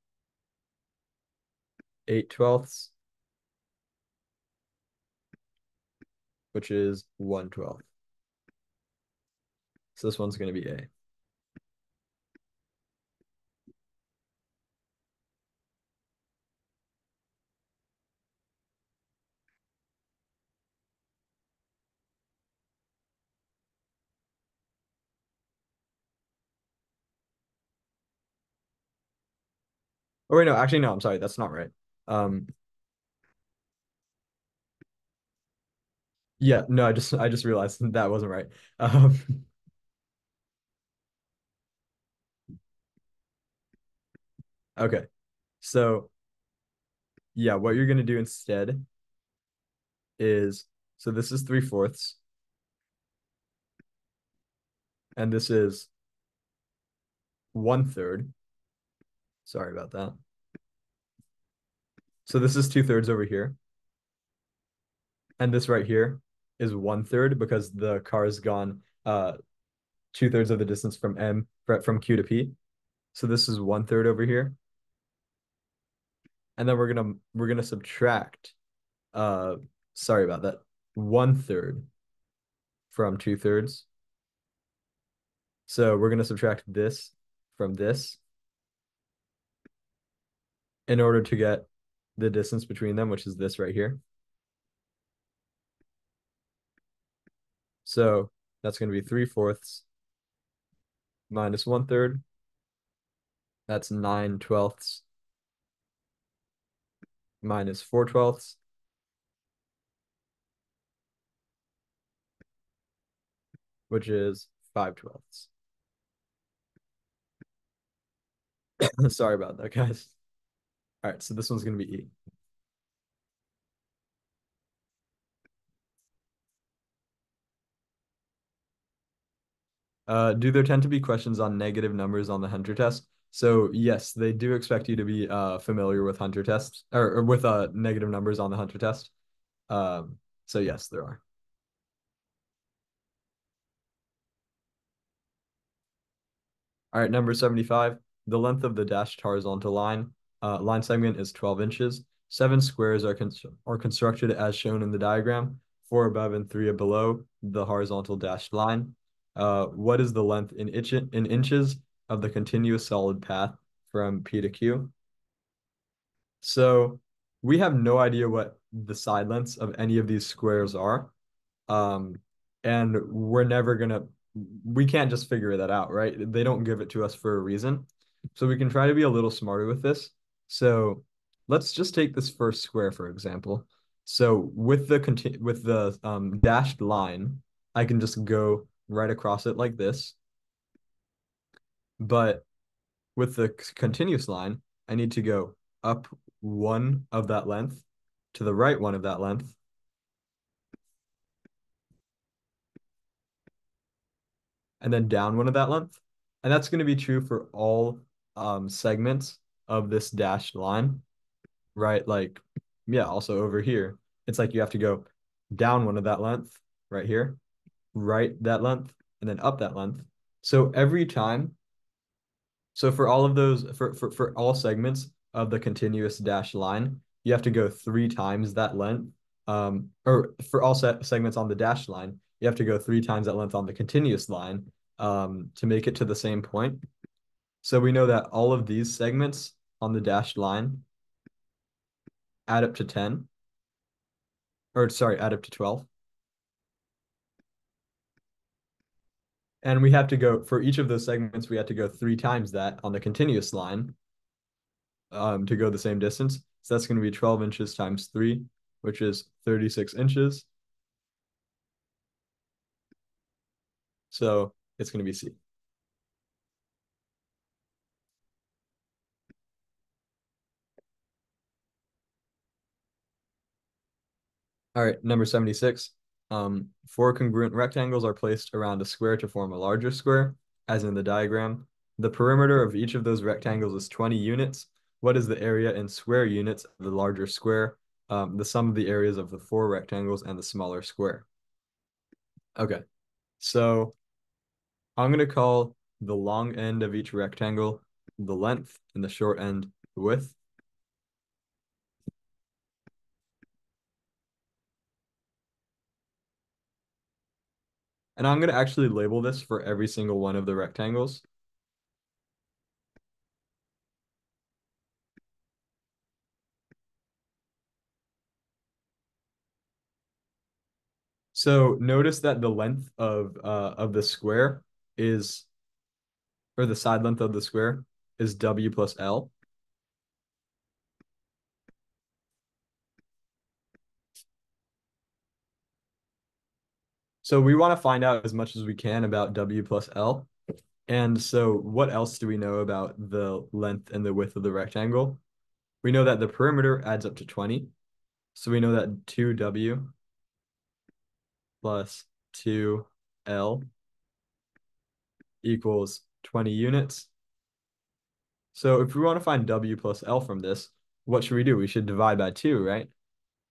8 twelfths, which is 1 twelfth. So this one's going to be A. Oh wait, no, actually no, I'm sorry, that's not right. Um yeah, no, I just I just realized that wasn't right. Um okay. So yeah, what you're gonna do instead is so this is three fourths, and this is one third. Sorry about that. So this is two thirds over here. And this right here is one third because the car has gone uh two thirds of the distance from M from Q to P. So this is one third over here. And then we're gonna we're gonna subtract uh sorry about that. One third from two thirds. So we're gonna subtract this from this in order to get the distance between them, which is this right here. So that's going to be 3 fourths minus 1 third. That's 9 twelfths minus 4 twelfths. Which is 5 twelfths. Sorry about that, guys. All right, so this one's going to be E. Uh, do there tend to be questions on negative numbers on the Hunter test? So yes, they do expect you to be uh, familiar with Hunter tests or, or with uh, negative numbers on the Hunter test. Um, so yes, there are. All right, number 75. The length of the dashed horizontal line uh, line segment is 12 inches. Seven squares are, con are constructed as shown in the diagram, four above and three below the horizontal dashed line. Uh, what is the length in, inch in inches of the continuous solid path from P to Q? So we have no idea what the side lengths of any of these squares are. Um, and we're never gonna, we can't just figure that out, right? They don't give it to us for a reason. So we can try to be a little smarter with this. So let's just take this first square, for example. So with the with the um, dashed line, I can just go right across it like this. But with the continuous line, I need to go up one of that length to the right one of that length. And then down one of that length. And that's going to be true for all um, segments of this dashed line, right? Like, yeah, also over here, it's like you have to go down one of that length right here, right that length, and then up that length. So every time, so for all of those, for, for, for all segments of the continuous dashed line, you have to go three times that length. Um, or for all set segments on the dashed line, you have to go three times that length on the continuous line um, to make it to the same point. So we know that all of these segments on the dashed line add up to 10. Or sorry, add up to 12. And we have to go, for each of those segments, we have to go three times that on the continuous line um, to go the same distance. So that's going to be 12 inches times 3, which is 36 inches. So it's going to be C. All right, number 76. Um, four congruent rectangles are placed around a square to form a larger square, as in the diagram. The perimeter of each of those rectangles is 20 units. What is the area in square units of the larger square? Um, the sum of the areas of the four rectangles and the smaller square. Okay, so I'm going to call the long end of each rectangle the length and the short end the width. And I'm going to actually label this for every single one of the rectangles. So notice that the length of uh, of the square is, or the side length of the square is W plus L. So we want to find out as much as we can about W plus L. And so what else do we know about the length and the width of the rectangle? We know that the perimeter adds up to 20. So we know that 2W plus 2L equals 20 units. So if we want to find W plus L from this, what should we do? We should divide by 2, right?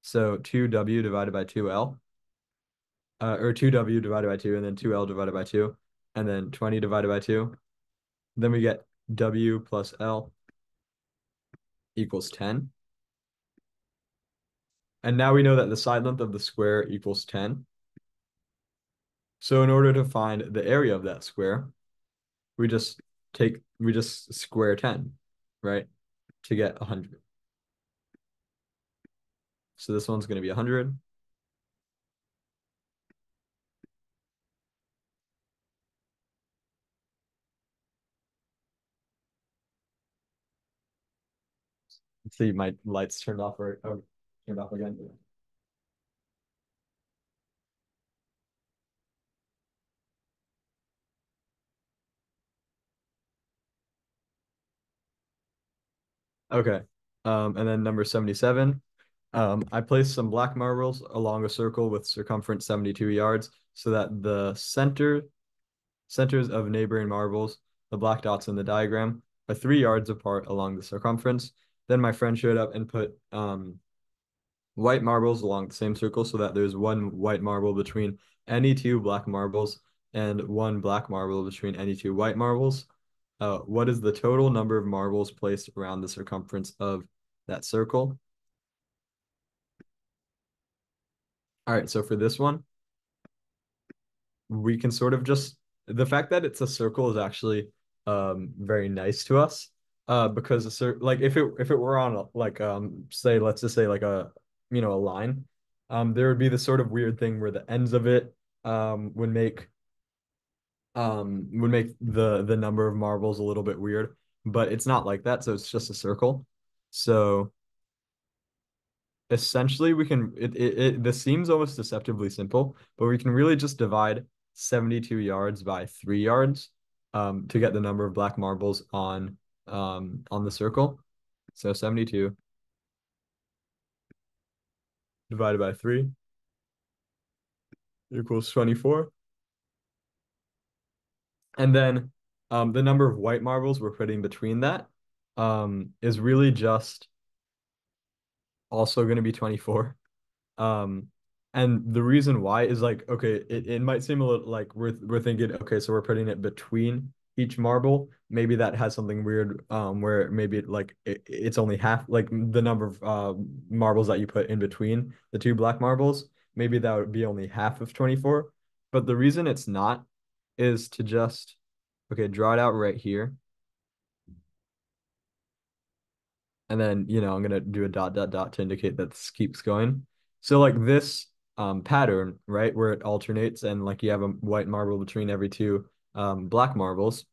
So 2W divided by 2L, uh, or 2W divided by 2, and then 2L divided by 2, and then 20 divided by 2. Then we get W plus L equals 10. And now we know that the side length of the square equals 10. So in order to find the area of that square, we just take, we just square 10, right? To get 100. So this one's going to be 100. See my lights turned off or oh, turned off again. Okay. Um, and then number 77. Um, I placed some black marbles along a circle with circumference 72 yards so that the center centers of neighboring marbles, the black dots in the diagram, are three yards apart along the circumference. Then my friend showed up and put um, white marbles along the same circle so that there's one white marble between any two black marbles and one black marble between any two white marbles. Uh, what is the total number of marbles placed around the circumference of that circle? All right, so for this one, we can sort of just the fact that it's a circle is actually um very nice to us. Uh, because a certain like if it if it were on a, like um say let's just say like a you know a line, um there would be this sort of weird thing where the ends of it um would make um would make the the number of marbles a little bit weird, but it's not like that, so it's just a circle. So essentially we can it, it, it this seems almost deceptively simple, but we can really just divide 72 yards by 3 yards um to get the number of black marbles on um on the circle. So 72 divided by 3 equals 24. And then um, the number of white marbles we're putting between that um, is really just also going to be 24. Um, and the reason why is like, okay, it, it might seem a little like we're, we're thinking, okay, so we're putting it between each marble. Maybe that has something weird um, where maybe like it, it's only half, like the number of uh, marbles that you put in between the two black marbles. Maybe that would be only half of 24. But the reason it's not is to just, okay, draw it out right here. And then, you know, I'm going to do a dot, dot, dot to indicate that this keeps going. So like this um, pattern, right, where it alternates and like you have a white marble between every two um, black marbles,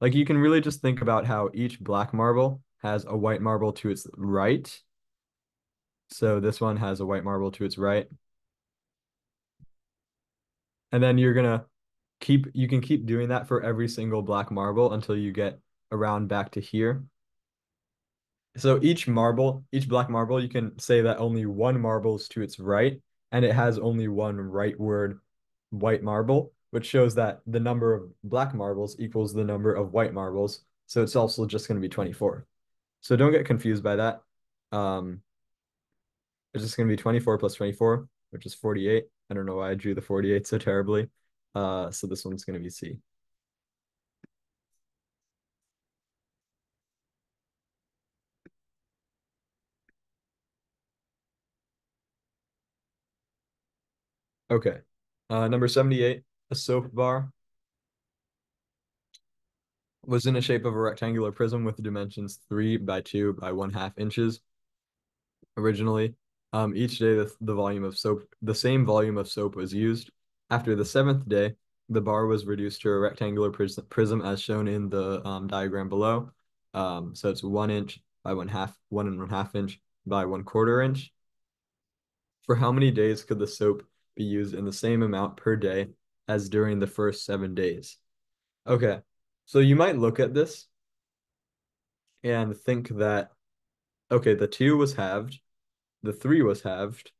like you can really just think about how each black marble has a white marble to its right. So this one has a white marble to its right. And then you're gonna keep you can keep doing that for every single black marble until you get around back to here. So each marble, each black marble, you can say that only one marble is to its right, and it has only one rightward white marble, which shows that the number of black marbles equals the number of white marbles. So it's also just going to be 24. So don't get confused by that. Um, it's just going to be 24 plus 24, which is 48. I don't know why I drew the 48 so terribly. Uh, so this one's going to be C. Okay. Uh, number 78, a soap bar was in the shape of a rectangular prism with dimensions 3 by 2 by 1 half inches originally. Um, each day, the, the volume of soap, the same volume of soap was used. After the seventh day, the bar was reduced to a rectangular prism, prism as shown in the um, diagram below. Um, so it's one inch by one half, one and one half inch by one quarter inch. For how many days could the soap be used in the same amount per day as during the first seven days. Okay, so you might look at this and think that, okay, the two was halved, the three was halved,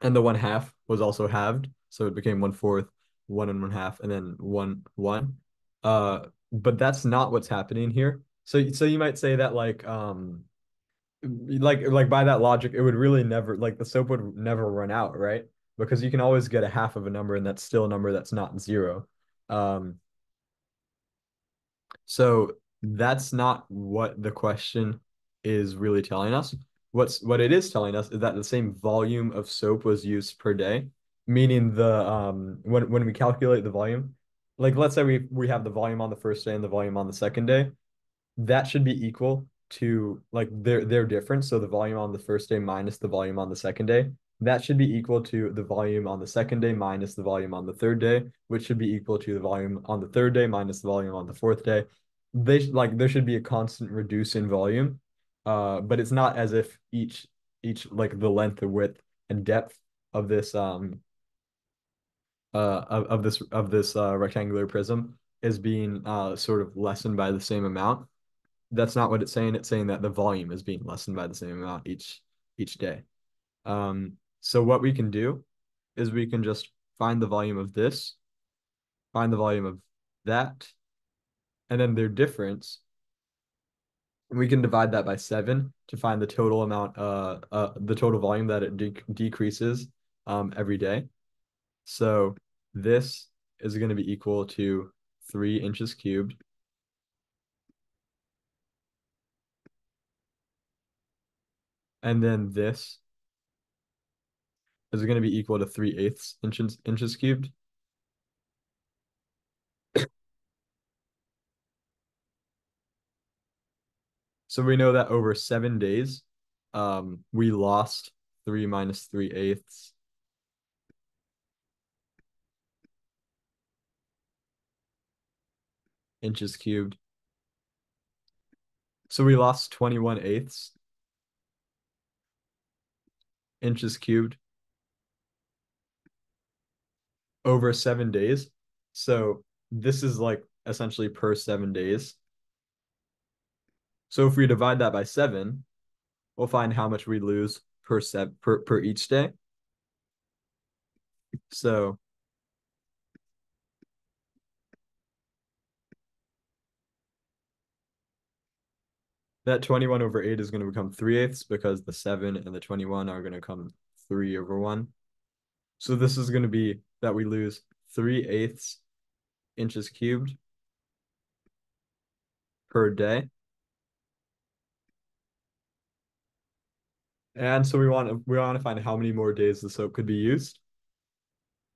and the one half was also halved. So it became one fourth, one and one half, and then one one. Uh, but that's not what's happening here. So so you might say that like um like like by that logic, it would really never like the soap would never run out, right? Because you can always get a half of a number and that's still a number that's not zero. Um so that's not what the question is really telling us. What's what it is telling us is that the same volume of soap was used per day, meaning the um when when we calculate the volume, like let's say we we have the volume on the first day and the volume on the second day, that should be equal to like their their difference. So the volume on the first day minus the volume on the second day, that should be equal to the volume on the second day minus the volume on the third day, which should be equal to the volume on the third day minus the volume on the fourth day. They like there should be a constant reduce in volume, uh, but it's not as if each each like the length, the width, and depth of this um uh of, of this of this uh rectangular prism is being uh sort of lessened by the same amount. That's not what it's saying. It's saying that the volume is being lessened by the same amount each each day. Um, so what we can do is we can just find the volume of this, find the volume of that, and then their difference. And we can divide that by seven to find the total amount, uh, uh the total volume that it de decreases um, every day. So this is going to be equal to three inches cubed. And then this is it going to be equal to 3 eighths inches, inches cubed. so we know that over seven days, um, we lost 3 minus 3 eighths. inches cubed. So we lost 21 eighths inches cubed over seven days. So this is like essentially per seven days. So if we divide that by seven, we'll find how much we lose per set per, per each day. So that 21 over 8 is going to become 3 eighths because the 7 and the 21 are going to come 3 over 1. So this is going to be that we lose 3 eighths inches cubed per day. And so we want to we want to find how many more days the soap could be used.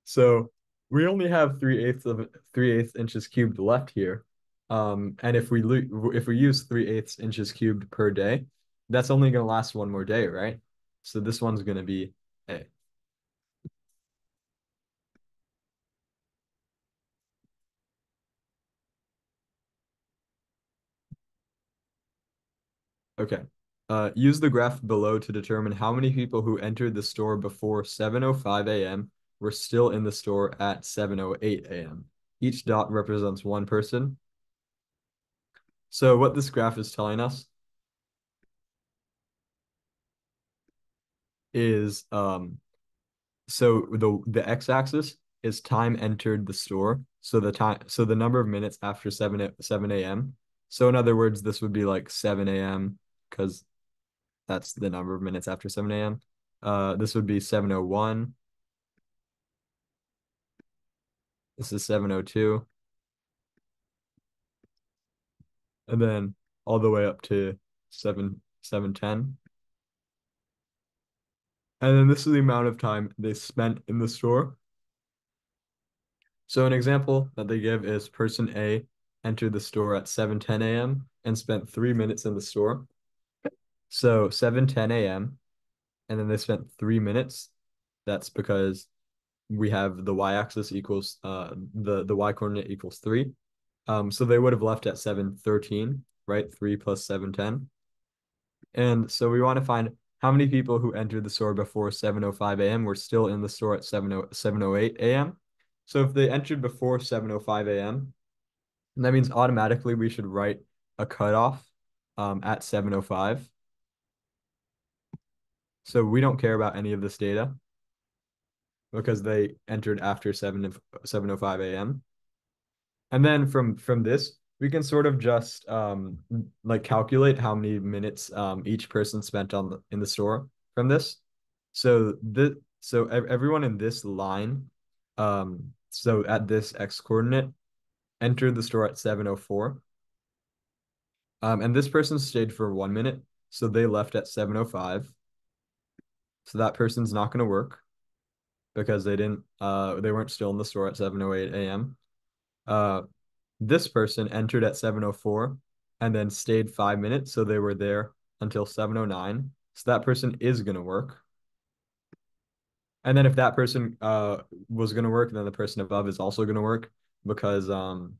So we only have 3 eighths of 3 eighths inches cubed left here. Um, and if we if we use 3 eighths inches cubed per day, that's only going to last one more day, right? So this one's going to be Okay. Uh, use the graph below to determine how many people who entered the store before 7.05 a.m. were still in the store at 7.08 a.m. Each dot represents one person. So what this graph is telling us is um so the the x-axis is time entered the store. So the time so the number of minutes after 7 7 a.m. So in other words, this would be like 7 a.m because that's the number of minutes after 7 a.m. Uh, this would be 701. This is 702. And then all the way up to 7 710. And then this is the amount of time they spent in the store. So an example that they give is person A entered the store at 7:10 a.m. and spent three minutes in the store. So 7:10 a.m. and then they spent three minutes. That's because we have the y-axis equals uh the the y coordinate equals three. Um, so they would have left at 7:13, right? Three plus 7:10. And so we want to find how many people who entered the store before 7:05 a.m. were still in the store at 7 7:08 a.m. So if they entered before 7:05 a.m., that means automatically we should write a cutoff um, at 7:05. So we don't care about any of this data because they entered after 7 7:05 a.m. And then from from this, we can sort of just um like calculate how many minutes um each person spent on the, in the store from this. So the so everyone in this line, um, so at this x coordinate, entered the store at 7:04. Um, and this person stayed for one minute, so they left at 7:05. So that person's not going to work because they didn't uh they weren't still in the store at 7:08 a.m. Uh this person entered at 7:04 and then stayed 5 minutes so they were there until 7:09. So that person is going to work. And then if that person uh was going to work, then the person above is also going to work because um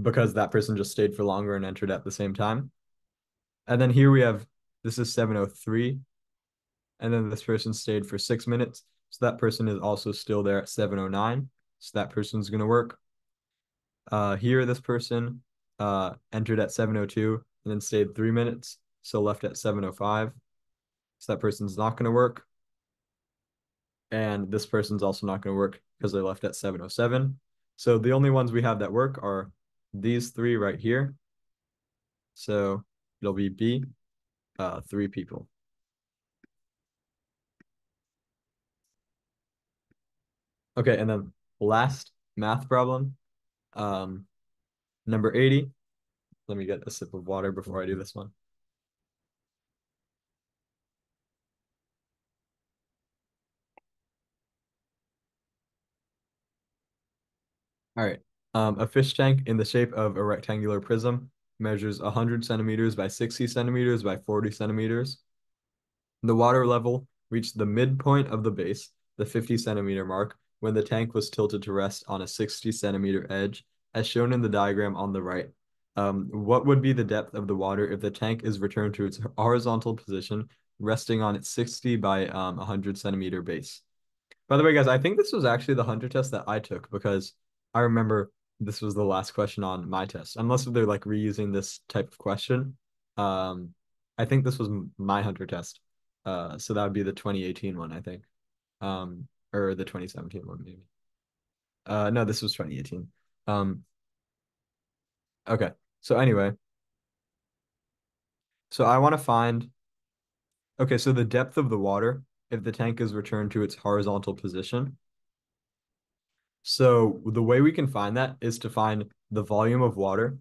because that person just stayed for longer and entered at the same time. And then here we have this is 703 and then this person stayed for 6 minutes. So that person is also still there at 709. So that person's going to work. Uh here this person uh entered at 702 and then stayed 3 minutes, so left at 705. So that person's not going to work. And this person's also not going to work because they left at 707. So the only ones we have that work are these three right here. So it'll be B, uh, three people. Okay, and then last math problem, um, number 80. Let me get a sip of water before I do this one. All right. Um, a fish tank in the shape of a rectangular prism measures 100 centimeters by 60 centimeters by 40 centimeters. The water level reached the midpoint of the base, the 50 centimeter mark, when the tank was tilted to rest on a 60 centimeter edge, as shown in the diagram on the right. Um, what would be the depth of the water if the tank is returned to its horizontal position, resting on its 60 by um, 100 centimeter base? By the way, guys, I think this was actually the hunter test that I took because I remember this was the last question on my test, unless they're like reusing this type of question. Um, I think this was my hunter test. Uh, so that would be the 2018 one, I think. Um, or the 2017 one, maybe. Uh, no, this was 2018. Um, okay. So anyway, so I want to find, okay, so the depth of the water if the tank is returned to its horizontal position. So the way we can find that is to find the volume of water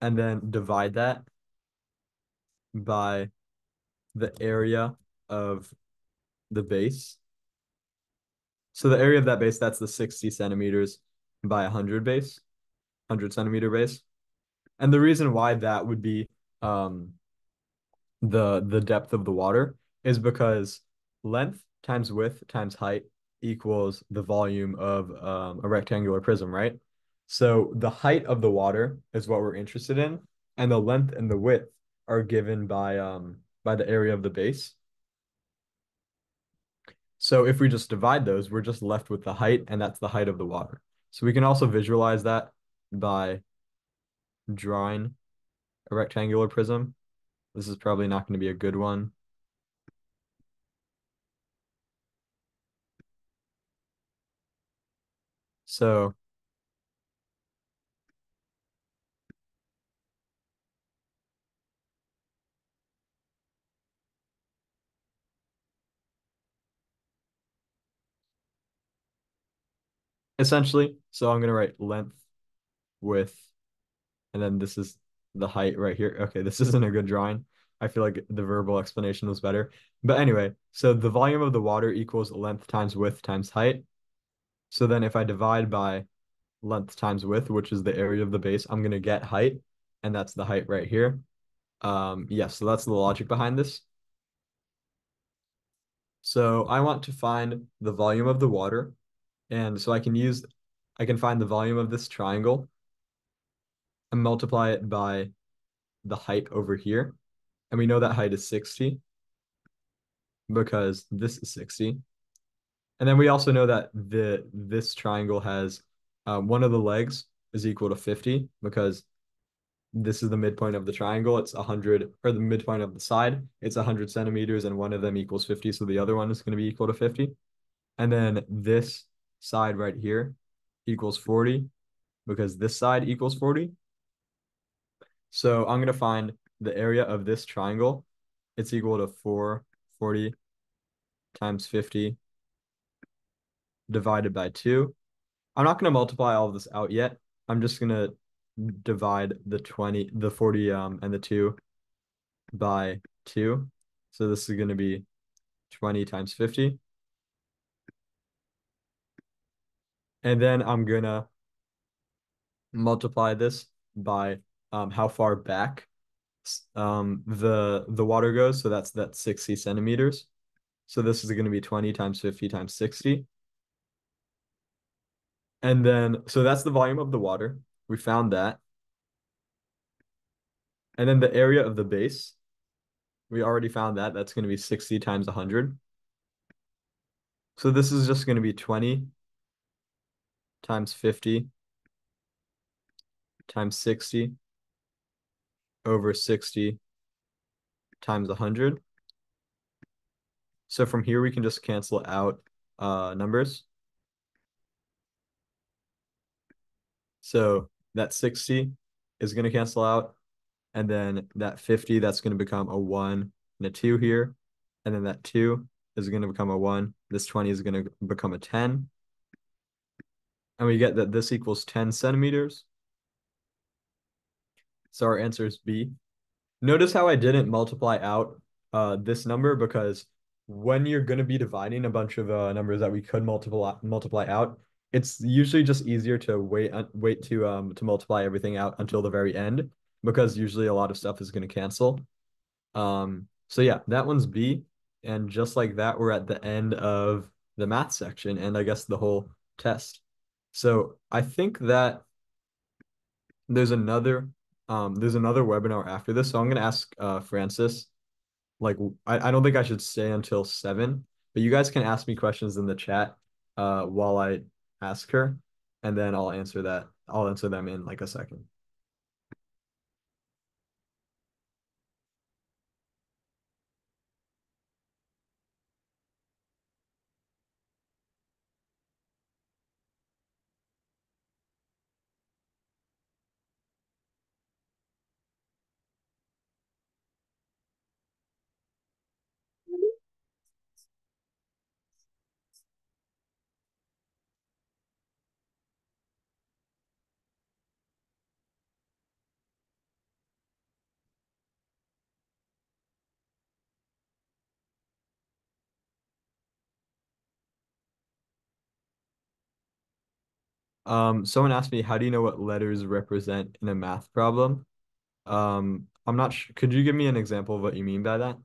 and then divide that by the area of the base. So the area of that base, that's the 60 centimeters by 100 base, 100 centimeter base. And the reason why that would be um, the the depth of the water is because length times width times height equals the volume of um, a rectangular prism, right? So the height of the water is what we're interested in, and the length and the width are given by um by the area of the base. So if we just divide those, we're just left with the height, and that's the height of the water. So we can also visualize that by drawing a rectangular prism. This is probably not going to be a good one. So essentially, so I'm going to write length, width, and then this is the height right here. Okay, this isn't a good drawing. I feel like the verbal explanation was better. But anyway, so the volume of the water equals length times width times height. So then if I divide by length times width, which is the area of the base, I'm going to get height, and that's the height right here. Um, yes, yeah, so that's the logic behind this. So I want to find the volume of the water, and so I can use, I can find the volume of this triangle and multiply it by the height over here. And we know that height is 60 because this is 60. And then we also know that the this triangle has um, one of the legs is equal to 50 because this is the midpoint of the triangle. It's 100, or the midpoint of the side. It's 100 centimeters, and one of them equals 50, so the other one is going to be equal to 50. And then this side right here equals 40 because this side equals 40. So I'm going to find the area of this triangle. It's equal to 440 times 50 divided by 2. I'm not going to multiply all of this out yet. I'm just going to divide the 20, the 40 um, and the 2 by 2. So this is going to be 20 times 50. And then I'm going to multiply this by um, how far back um, the the water goes. So that's that 60 centimeters. So this is going to be 20 times 50 times 60. And then, so that's the volume of the water. We found that. And then the area of the base, we already found that. That's going to be 60 times 100. So this is just going to be 20 times 50 times 60 over 60 times 100. So from here, we can just cancel out uh, numbers. So that 60 is going to cancel out. And then that 50, that's going to become a 1 and a 2 here. And then that 2 is going to become a 1. This 20 is going to become a 10. And we get that this equals 10 centimeters. So our answer is B. Notice how I didn't multiply out uh, this number because when you're going to be dividing a bunch of uh, numbers that we could multiply multiply out, it's usually just easier to wait wait to um to multiply everything out until the very end because usually a lot of stuff is going to cancel. Um, so yeah, that one's B. And just like that, we're at the end of the math section and I guess the whole test. So I think that there's another um, there's another webinar after this, so I'm gonna ask uh, Francis. Like, I, I don't think I should stay until seven, but you guys can ask me questions in the chat uh, while I ask her, and then I'll answer that. I'll answer them in like a second. Um, someone asked me, how do you know what letters represent in a math problem? Um, I'm not sure. Could you give me an example of what you mean by that?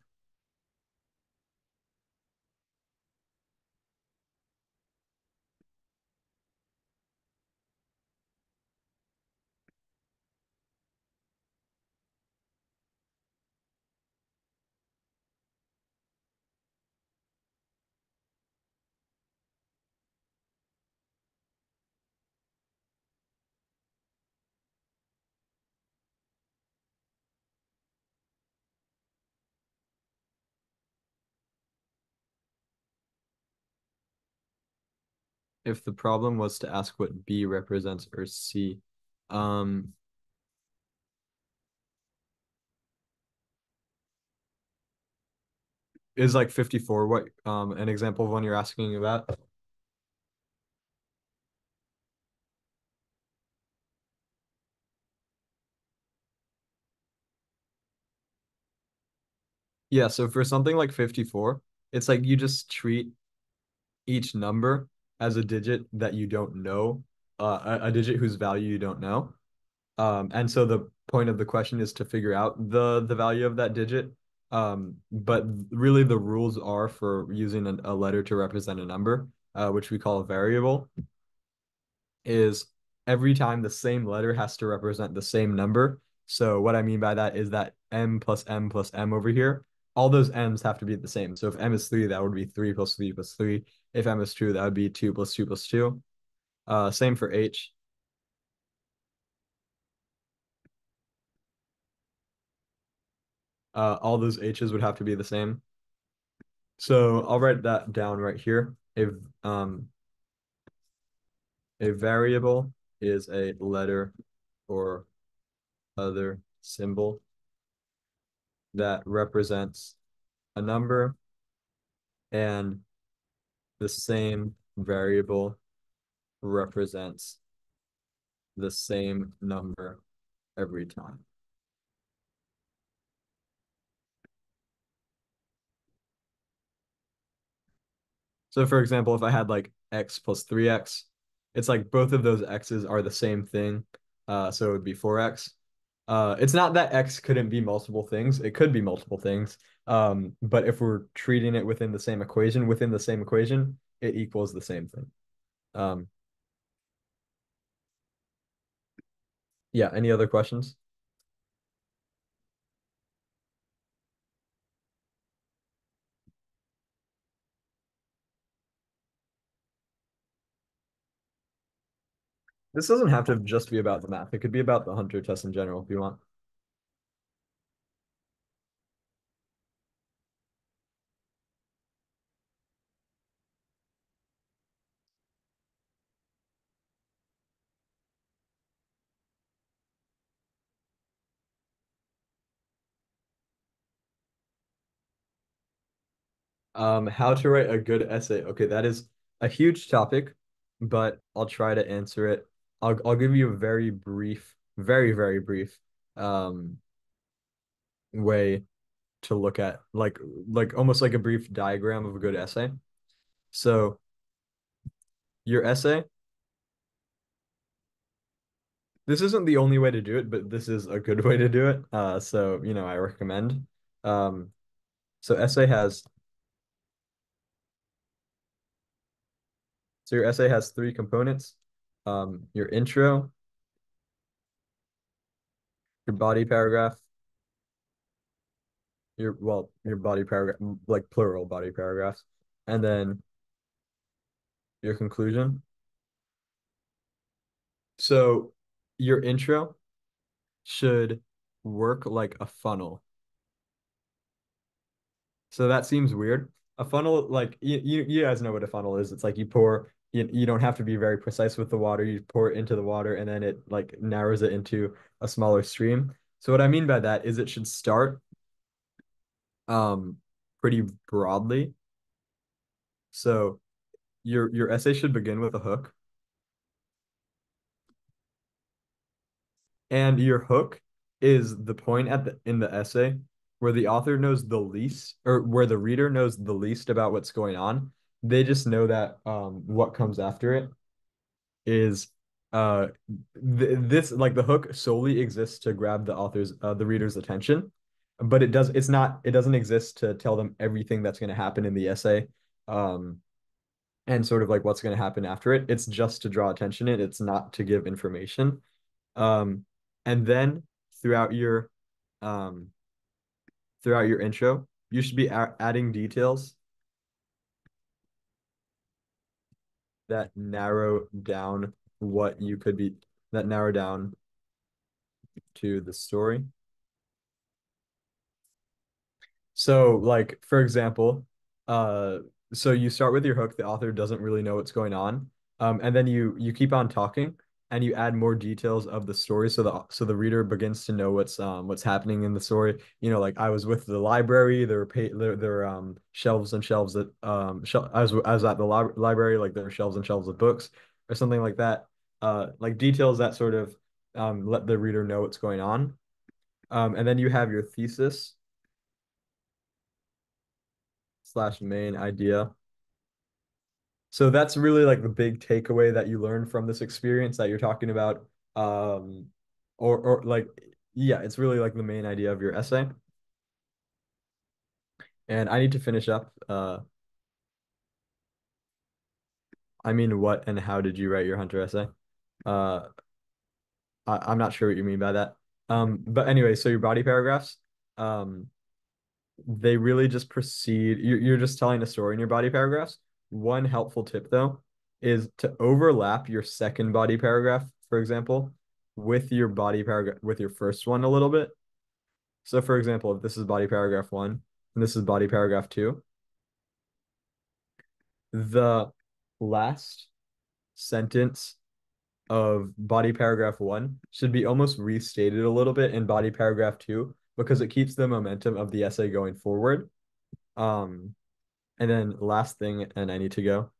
If the problem was to ask what B represents or C. Um, is like 54 what um an example of one you're asking about? Yeah, so for something like 54, it's like you just treat each number as a digit that you don't know, uh, a, a digit whose value you don't know. Um, and so the point of the question is to figure out the the value of that digit. Um, but really the rules are for using a, a letter to represent a number, uh, which we call a variable, is every time the same letter has to represent the same number. So what I mean by that is that m plus m plus m over here, all those m's have to be the same. So if m is 3, that would be 3 plus 3 plus 3. If m is 2, that would be 2 plus 2 plus 2. Uh, same for h. Uh, all those h's would have to be the same. So I'll write that down right here. If um, a variable is a letter or other symbol that represents a number and the same variable represents the same number every time. So for example, if I had like x plus 3x, it's like both of those x's are the same thing. Uh, so it would be 4x. Uh, it's not that x couldn't be multiple things. It could be multiple things. Um, but if we're treating it within the same equation, within the same equation, it equals the same thing. Um, yeah, any other questions? This doesn't have to just be about the math. It could be about the Hunter test in general if you want. Um, how to write a good essay. Okay, that is a huge topic, but I'll try to answer it. I'll I'll give you a very brief, very, very brief um way to look at like like almost like a brief diagram of a good essay. So your essay, this isn't the only way to do it, but this is a good way to do it. Uh, so you know, I recommend. Um, so essay has So your essay has three components. Um, your intro, your body paragraph, your well, your body paragraph, like plural body paragraphs, and then your conclusion. So your intro should work like a funnel. So that seems weird. A funnel, like you, you, you guys know what a funnel is. It's like you pour you, you don't have to be very precise with the water. You pour it into the water and then it like narrows it into a smaller stream. So what I mean by that is it should start um pretty broadly. So your your essay should begin with a hook. And your hook is the point at the in the essay where the author knows the least or where the reader knows the least about what's going on they just know that um what comes after it is uh th this like the hook solely exists to grab the author's uh, the reader's attention but it does it's not it doesn't exist to tell them everything that's going to happen in the essay um and sort of like what's going to happen after it. It's just to draw attention it it's not to give information um and then throughout your um throughout your intro you should be adding details that narrow down what you could be that narrow down to the story. So like for example, uh so you start with your hook, the author doesn't really know what's going on. Um, and then you you keep on talking and you add more details of the story so the so the reader begins to know what's um what's happening in the story. You know like i was with the library there were pay, there, there were um shelves and shelves that um shel- I was I was at the li library like there were shelves and shelves of books or something like that. Uh like details that sort of um let the reader know what's going on. Um and then you have your thesis slash main idea so that's really like the big takeaway that you learn from this experience that you're talking about. Um, or or like yeah, it's really like the main idea of your essay. And I need to finish up. Uh, I mean, what and how did you write your Hunter essay? Uh, I, I'm not sure what you mean by that. Um, but anyway, so your body paragraphs, um, they really just proceed. You're, you're just telling a story in your body paragraphs. One helpful tip though is to overlap your second body paragraph, for example, with your body paragraph with your first one a little bit. So for example, if this is body paragraph one and this is body paragraph two, the last sentence of body paragraph one should be almost restated a little bit in body paragraph two because it keeps the momentum of the essay going forward. Um, and then last thing, and I need to go.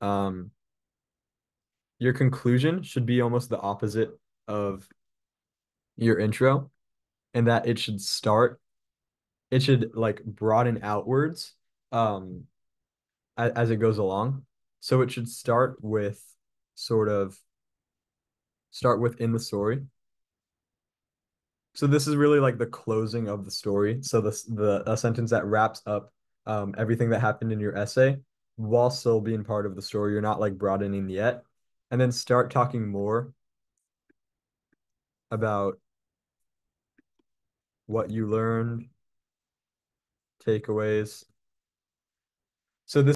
Um, your conclusion should be almost the opposite of your intro, and that it should start, it should like broaden outwards um as, as it goes along. So it should start with sort of start within the story. So this is really like the closing of the story. So this the a sentence that wraps up um everything that happened in your essay while still being part of the story. You're not like broadening yet. And then start talking more about what you learned, takeaways. So this